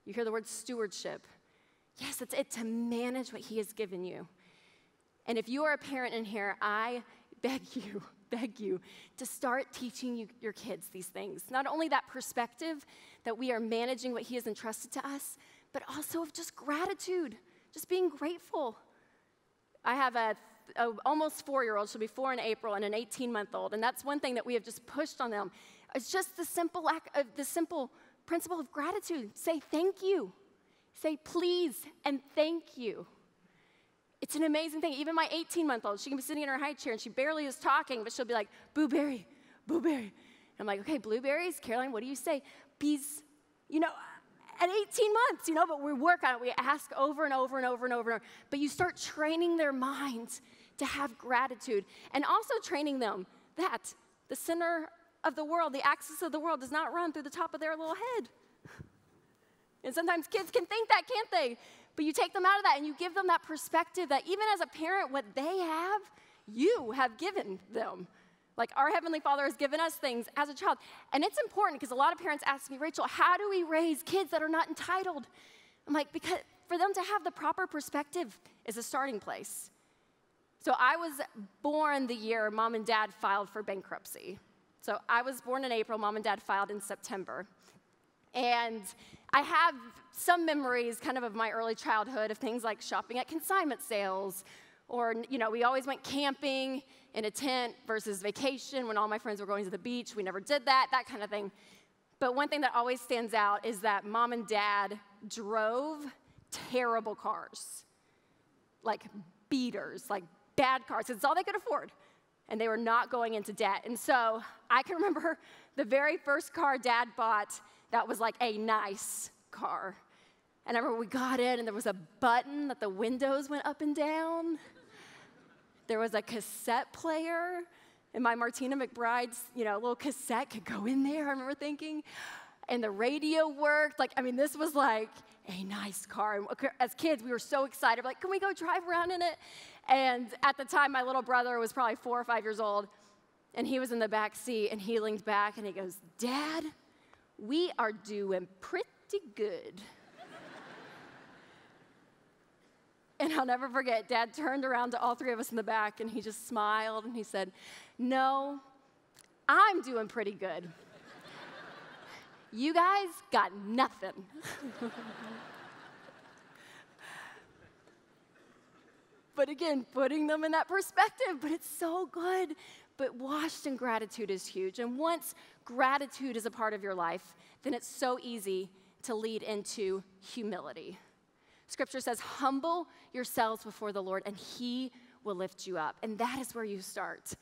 You hear the word stewardship. Yes, it's it to manage what He has given you. And if you are a parent in here, I beg you beg you to start teaching you, your kids these things. Not only that perspective that we are managing what He has entrusted to us, but also of just gratitude, just being grateful. I have a, a almost four year old, she'll be four in April, and an 18 month old, and that's one thing that we have just pushed on them. It's just the simple act of the simple principle of gratitude. Say thank you. Say please and thank you. It's an amazing thing. Even my 18 month old, she can be sitting in her high chair and she barely is talking, but she'll be like, blueberry, blueberry. I'm like, okay, blueberries, Caroline, what do you say? Bees, you know, at 18 months, you know, but we work on it. We ask over and over and over and over and over. But you start training their minds to have gratitude and also training them that the center of the world, the axis of the world, does not run through the top of their little head. And sometimes kids can think that, can't they? But you take them out of that and you give them that perspective that even as a parent, what they have, you have given them. Like our Heavenly Father has given us things as a child. And it's important because a lot of parents ask me, Rachel, how do we raise kids that are not entitled? I'm like, because for them to have the proper perspective is a starting place. So I was born the year mom and dad filed for bankruptcy. So I was born in April, mom and dad filed in September. And I have some memories kind of of my early childhood of things like shopping at consignment sales or you know we always went camping in a tent versus vacation when all my friends were going to the beach. We never did that that kind of thing. But one thing that always stands out is that mom and dad drove terrible cars like beaters like bad cars it's all they could afford and they were not going into debt. And so i can remember the very first car dad bought that was like a nice car and I remember we got in, and there was a button that the windows went up and down. There was a cassette player, and my Martina McBride's, you know, little cassette could go in there. I remember thinking, and the radio worked. Like, I mean, this was like a nice car. As kids, we were so excited. We're like, can we go drive around in it? And at the time, my little brother was probably four or five years old, and he was in the back seat, and he leaned back and he goes, Dad, we are doing pretty good. And I'll never forget, Dad turned around to all three of us in the back and he just smiled and he said, No, I'm doing pretty good. you guys got nothing. but again, putting them in that perspective, but it's so good. But washed in gratitude is huge. And once gratitude is a part of your life, then it's so easy to lead into humility. Scripture says, humble yourselves before the Lord, and he will lift you up. And that is where you start.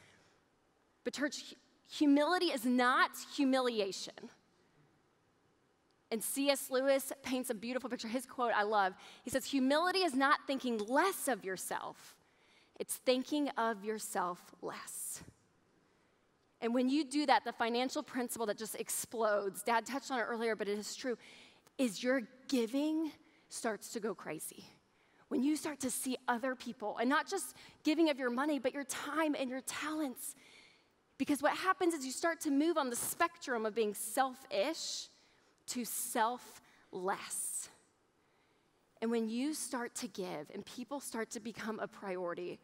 But, church, humility is not humiliation. And C.S. Lewis paints a beautiful picture. His quote I love. He says, Humility is not thinking less of yourself, it's thinking of yourself less. And when you do that, the financial principle that just explodes, Dad touched on it earlier, but it is true, is your giving starts to go crazy. When you start to see other people, and not just giving of your money, but your time and your talents. Because what happens is you start to move on the spectrum of being selfish to selfless. And when you start to give and people start to become a priority,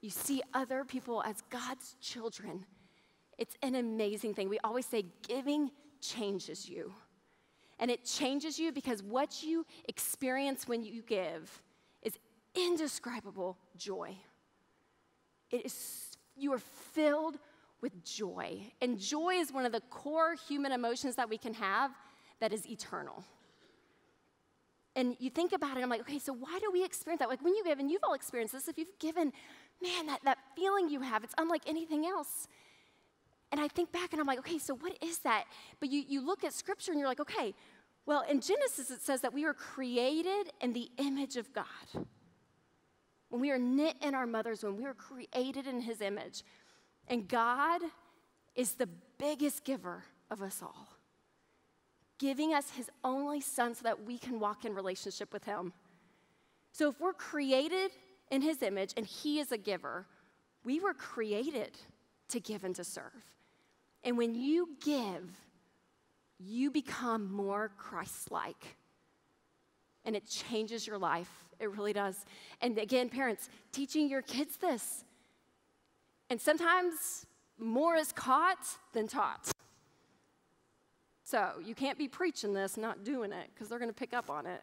you see other people as God's children. It's an amazing thing. We always say giving changes you. And it changes you because what you experience when you give is indescribable joy. It is, you are filled with joy. And joy is one of the core human emotions that we can have that is eternal. And you think about it, I'm like, okay, so why do we experience that? Like when you give, and you've all experienced this, if you've given, man, that, that feeling you have, it's unlike anything else. And I think back and I'm like, okay, so what is that? But you, you look at scripture and you're like, okay, well, in Genesis it says that we were created in the image of God. When we are knit in our mother's womb, we were created in his image. And God is the biggest giver of us all, giving us his only son so that we can walk in relationship with him. So if we're created in his image and he is a giver, we were created to give and to serve. And when you give, you become more Christ like. And it changes your life. It really does. And again, parents, teaching your kids this. And sometimes more is caught than taught. So you can't be preaching this, not doing it, because they're going to pick up on it.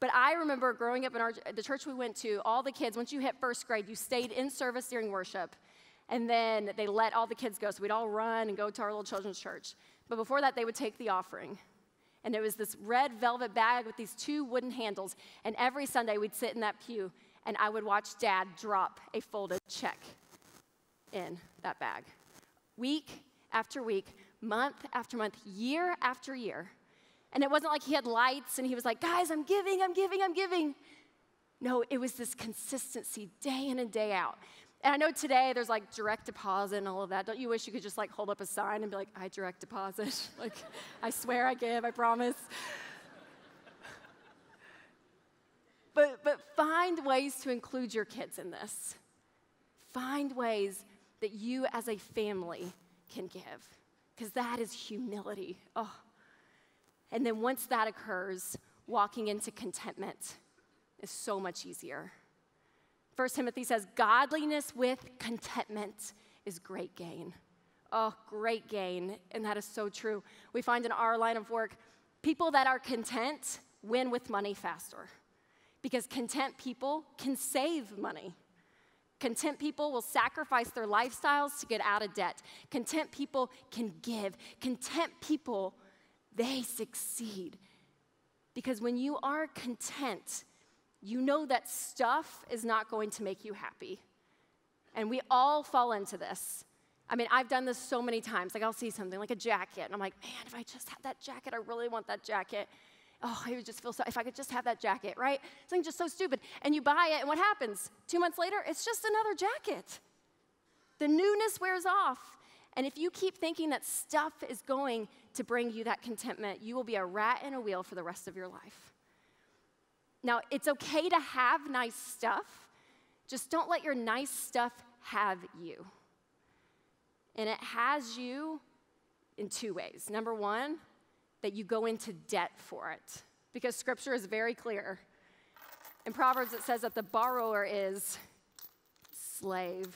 But I remember growing up in our, the church we went to, all the kids, once you hit first grade, you stayed in service during worship. And then they let all the kids go. So we'd all run and go to our little children's church. But before that, they would take the offering. And it was this red velvet bag with these two wooden handles. And every Sunday, we'd sit in that pew and I would watch dad drop a folded check in that bag. Week after week, month after month, year after year. And it wasn't like he had lights and he was like, guys, I'm giving, I'm giving, I'm giving. No, it was this consistency day in and day out. And I know today there's like direct deposit and all of that. Don't you wish you could just like hold up a sign and be like, I direct deposit? like, I swear I give, I promise. but, but find ways to include your kids in this. Find ways that you as a family can give, because that is humility. Oh. And then once that occurs, walking into contentment is so much easier. 1 Timothy says, Godliness with contentment is great gain. Oh, great gain. And that is so true. We find in our line of work, people that are content win with money faster because content people can save money. Content people will sacrifice their lifestyles to get out of debt. Content people can give. Content people, they succeed. Because when you are content, you know that stuff is not going to make you happy. And we all fall into this. I mean, I've done this so many times. Like, I'll see something like a jacket, and I'm like, man, if I just had that jacket, I really want that jacket. Oh, I would just feel so, if I could just have that jacket, right? Something just so stupid. And you buy it, and what happens? Two months later, it's just another jacket. The newness wears off. And if you keep thinking that stuff is going to bring you that contentment, you will be a rat in a wheel for the rest of your life. Now, it's okay to have nice stuff, just don't let your nice stuff have you. And it has you in two ways. Number one, that you go into debt for it, because scripture is very clear. In Proverbs, it says that the borrower is slave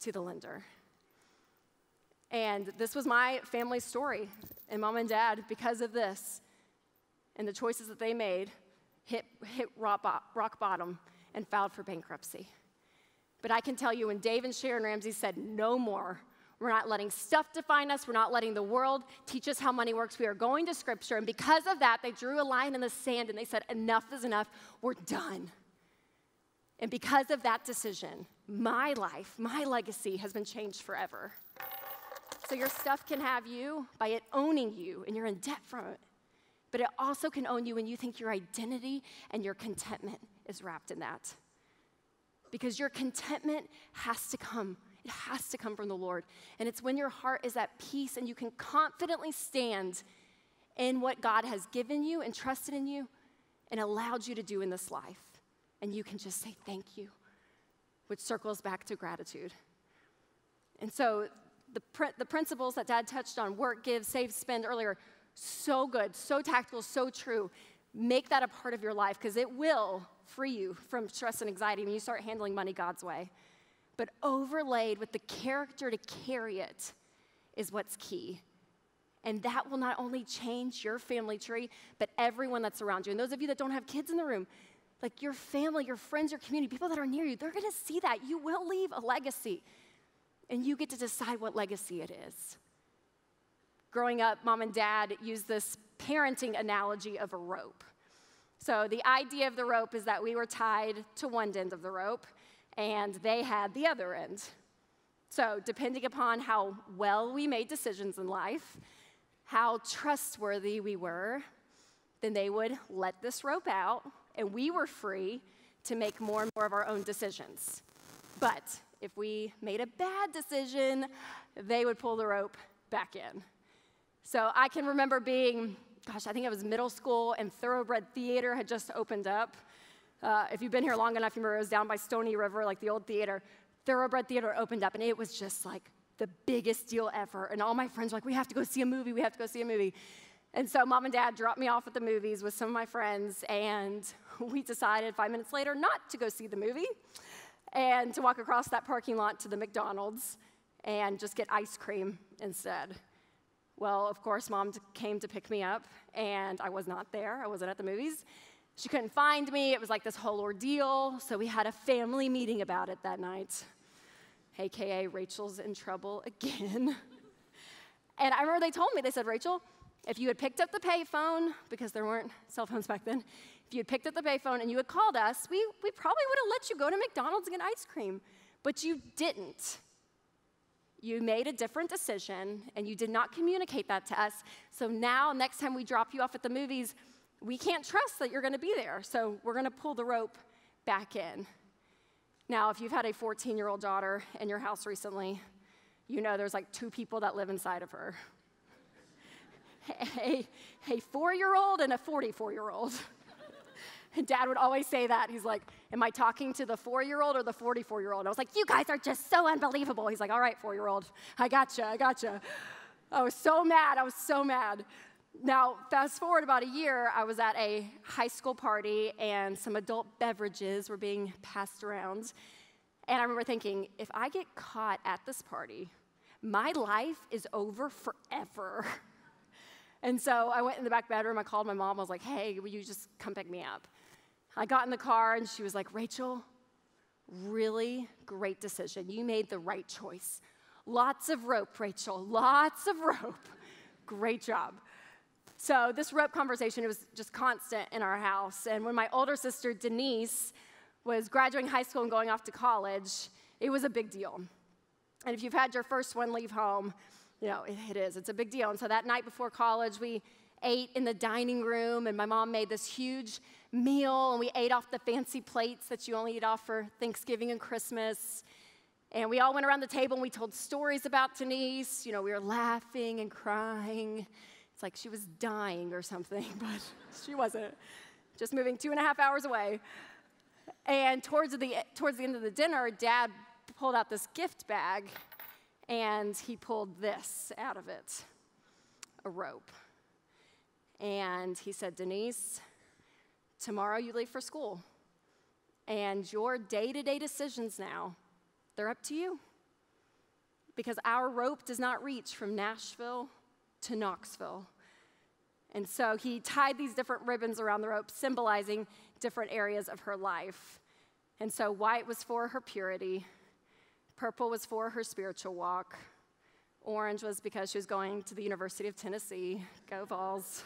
to the lender. And this was my family story. And mom and dad, because of this and the choices that they made, hit, hit rock, bottom and filed for bankruptcy. But I can tell you, when Dave and Sharon Ramsey said, no more, we're not letting stuff define us. We're not letting the world teach us how money works. We are going to scripture. And because of that, they drew a line in the sand and they said, enough is enough. We're done. And because of that decision, my life, my legacy has been changed forever. So your stuff can have you by it owning you, and you're in debt from it. But it also can own you when you think your identity and your contentment is wrapped in that. Because your contentment has to come it has to come from the Lord. And it's when your heart is at peace and you can confidently stand in what God has given you and trusted in you and allowed you to do in this life. And you can just say thank you, which circles back to gratitude. And so the, pr- the principles that Dad touched on work, give, save, spend earlier so good, so tactical, so true. Make that a part of your life because it will free you from stress and anxiety when you start handling money God's way but overlaid with the character to carry it is what's key. And that will not only change your family tree, but everyone that's around you. And those of you that don't have kids in the room, like your family, your friends, your community, people that are near you, they're gonna see that. You will leave a legacy. And you get to decide what legacy it is. Growing up, mom and dad used this parenting analogy of a rope. So the idea of the rope is that we were tied to one end of the rope and they had the other end. So, depending upon how well we made decisions in life, how trustworthy we were, then they would let this rope out, and we were free to make more and more of our own decisions. But if we made a bad decision, they would pull the rope back in. So I can remember being, gosh, I think it was middle school, and Thoroughbred Theater had just opened up. Uh, if you've been here long enough, you remember it was down by Stony River, like the old theater. Thoroughbred Theater opened up, and it was just like the biggest deal ever. And all my friends were like, we have to go see a movie, we have to go see a movie. And so mom and dad dropped me off at the movies with some of my friends, and we decided five minutes later not to go see the movie and to walk across that parking lot to the McDonald's and just get ice cream instead. Well, of course, mom came to pick me up, and I was not there. I wasn't at the movies. She couldn't find me. It was like this whole ordeal. So we had a family meeting about it that night. AKA, Rachel's in trouble again. and I remember they told me, they said, Rachel, if you had picked up the payphone, because there weren't cell phones back then, if you had picked up the payphone and you had called us, we, we probably would have let you go to McDonald's and get ice cream. But you didn't. You made a different decision and you did not communicate that to us. So now, next time we drop you off at the movies, we can't trust that you're going to be there, so we're going to pull the rope back in. Now, if you've had a 14 year old daughter in your house recently, you know there's like two people that live inside of her a, a four year old and a 44 year old. And dad would always say that. He's like, Am I talking to the four year old or the 44 year old? I was like, You guys are just so unbelievable. He's like, All right, four year old. I gotcha, I gotcha. I was so mad. I was so mad. Now, fast forward about a year, I was at a high school party and some adult beverages were being passed around. And I remember thinking, if I get caught at this party, my life is over forever. And so I went in the back bedroom, I called my mom, I was like, hey, will you just come pick me up? I got in the car and she was like, Rachel, really great decision. You made the right choice. Lots of rope, Rachel, lots of rope. Great job. So this rope conversation it was just constant in our house. And when my older sister Denise was graduating high school and going off to college, it was a big deal. And if you've had your first one leave home, you know, it, it is. It's a big deal. And so that night before college, we ate in the dining room, and my mom made this huge meal, and we ate off the fancy plates that you only eat off for Thanksgiving and Christmas. And we all went around the table and we told stories about Denise. You know, we were laughing and crying. It's like she was dying or something, but she wasn't. Just moving two and a half hours away. And towards the, towards the end of the dinner, dad pulled out this gift bag and he pulled this out of it a rope. And he said, Denise, tomorrow you leave for school. And your day to day decisions now, they're up to you. Because our rope does not reach from Nashville to Knoxville. And so he tied these different ribbons around the rope, symbolizing different areas of her life. And so white was for her purity, purple was for her spiritual walk, orange was because she was going to the University of Tennessee. Go Vols.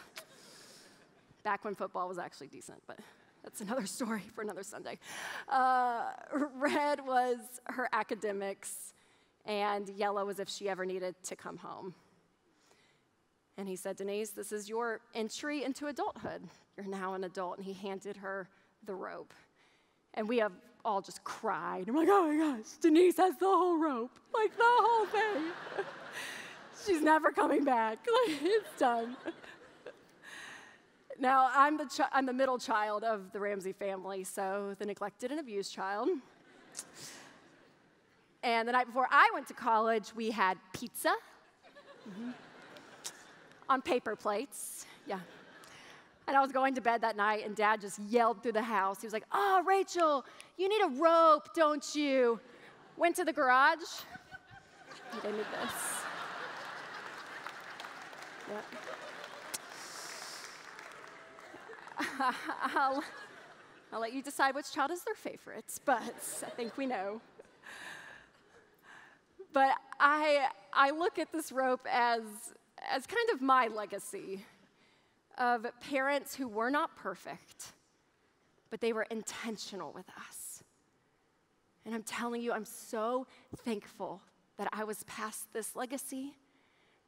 Back when football was actually decent, but that's another story for another Sunday. Uh, red was her academics, and yellow was if she ever needed to come home. And he said, Denise, this is your entry into adulthood. You're now an adult. And he handed her the rope. And we have all just cried. I'm like, oh my gosh, Denise has the whole rope, like the whole thing. She's never coming back. Like, it's done. Now, I'm the, chi- I'm the middle child of the Ramsey family, so the neglected and abused child. And the night before I went to college, we had pizza mhm, on paper plates. Yeah. And I was going to bed that night, and dad just yelled through the house. He was like, Oh, Rachel, you need a rope, don't you? Went to the garage. Gave me this. Yep. I'll, I'll let you decide which child is their favorite, but I think we know. But I, I look at this rope as, as kind of my legacy of parents who were not perfect, but they were intentional with us. And I'm telling you, I'm so thankful that I was past this legacy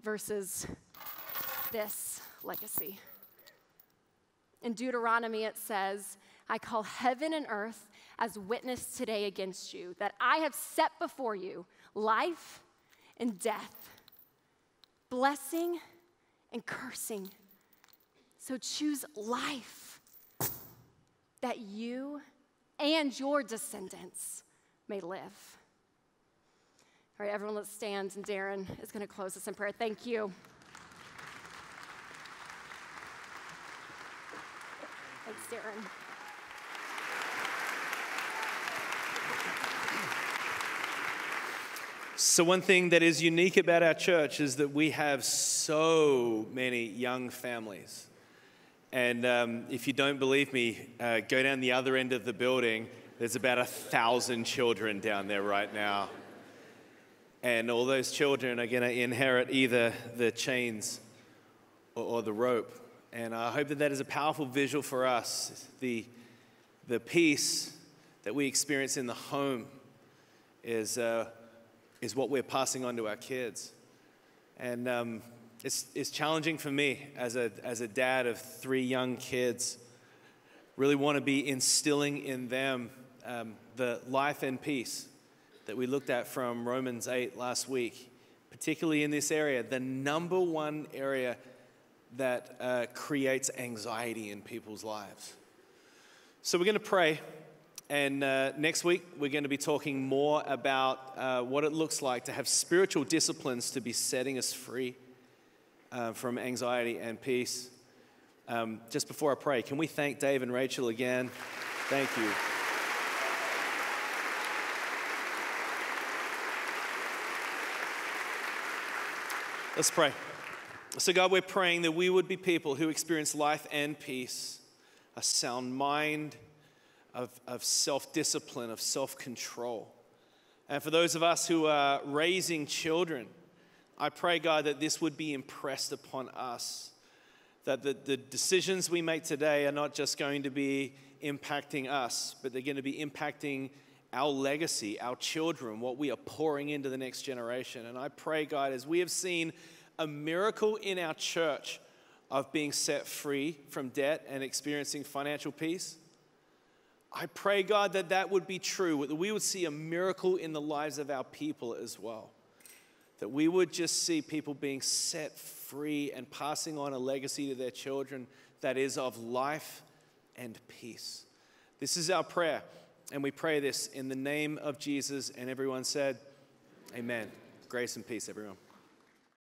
versus this legacy. In Deuteronomy, it says, I call heaven and earth as witness today against you, that I have set before you life and death, blessing and cursing. So choose life that you and your descendants may live. All right, everyone, let's stand, and Darren is going to close us in prayer. Thank you. Thanks, Darren. So, one thing that is unique about our church is that we have so many young families. And um, if you don't believe me, uh, go down the other end of the building. There's about a thousand children down there right now. And all those children are going to inherit either the chains or, or the rope. And I hope that that is a powerful visual for us. The, the peace that we experience in the home is, uh, is what we're passing on to our kids. And um, it's, it's challenging for me as a, as a dad of three young kids. Really want to be instilling in them um, the life and peace that we looked at from Romans 8 last week, particularly in this area, the number one area that uh, creates anxiety in people's lives. So we're going to pray. And uh, next week, we're going to be talking more about uh, what it looks like to have spiritual disciplines to be setting us free uh, from anxiety and peace. Um, just before I pray, can we thank Dave and Rachel again? Thank you. Let's pray. So, God, we're praying that we would be people who experience life and peace, a sound mind, of, of self discipline, of self control. And for those of us who are raising children, I pray, God, that this would be impressed upon us. That the, the decisions we make today are not just going to be impacting us, but they're going to be impacting our legacy, our children, what we are pouring into the next generation. And I pray, God, as we have seen a miracle in our church of being set free from debt and experiencing financial peace, I pray, God, that that would be true, that we would see a miracle in the lives of our people as well. That we would just see people being set free and passing on a legacy to their children that is of life and peace. This is our prayer. And we pray this in the name of Jesus. And everyone said, Amen. Grace and peace, everyone.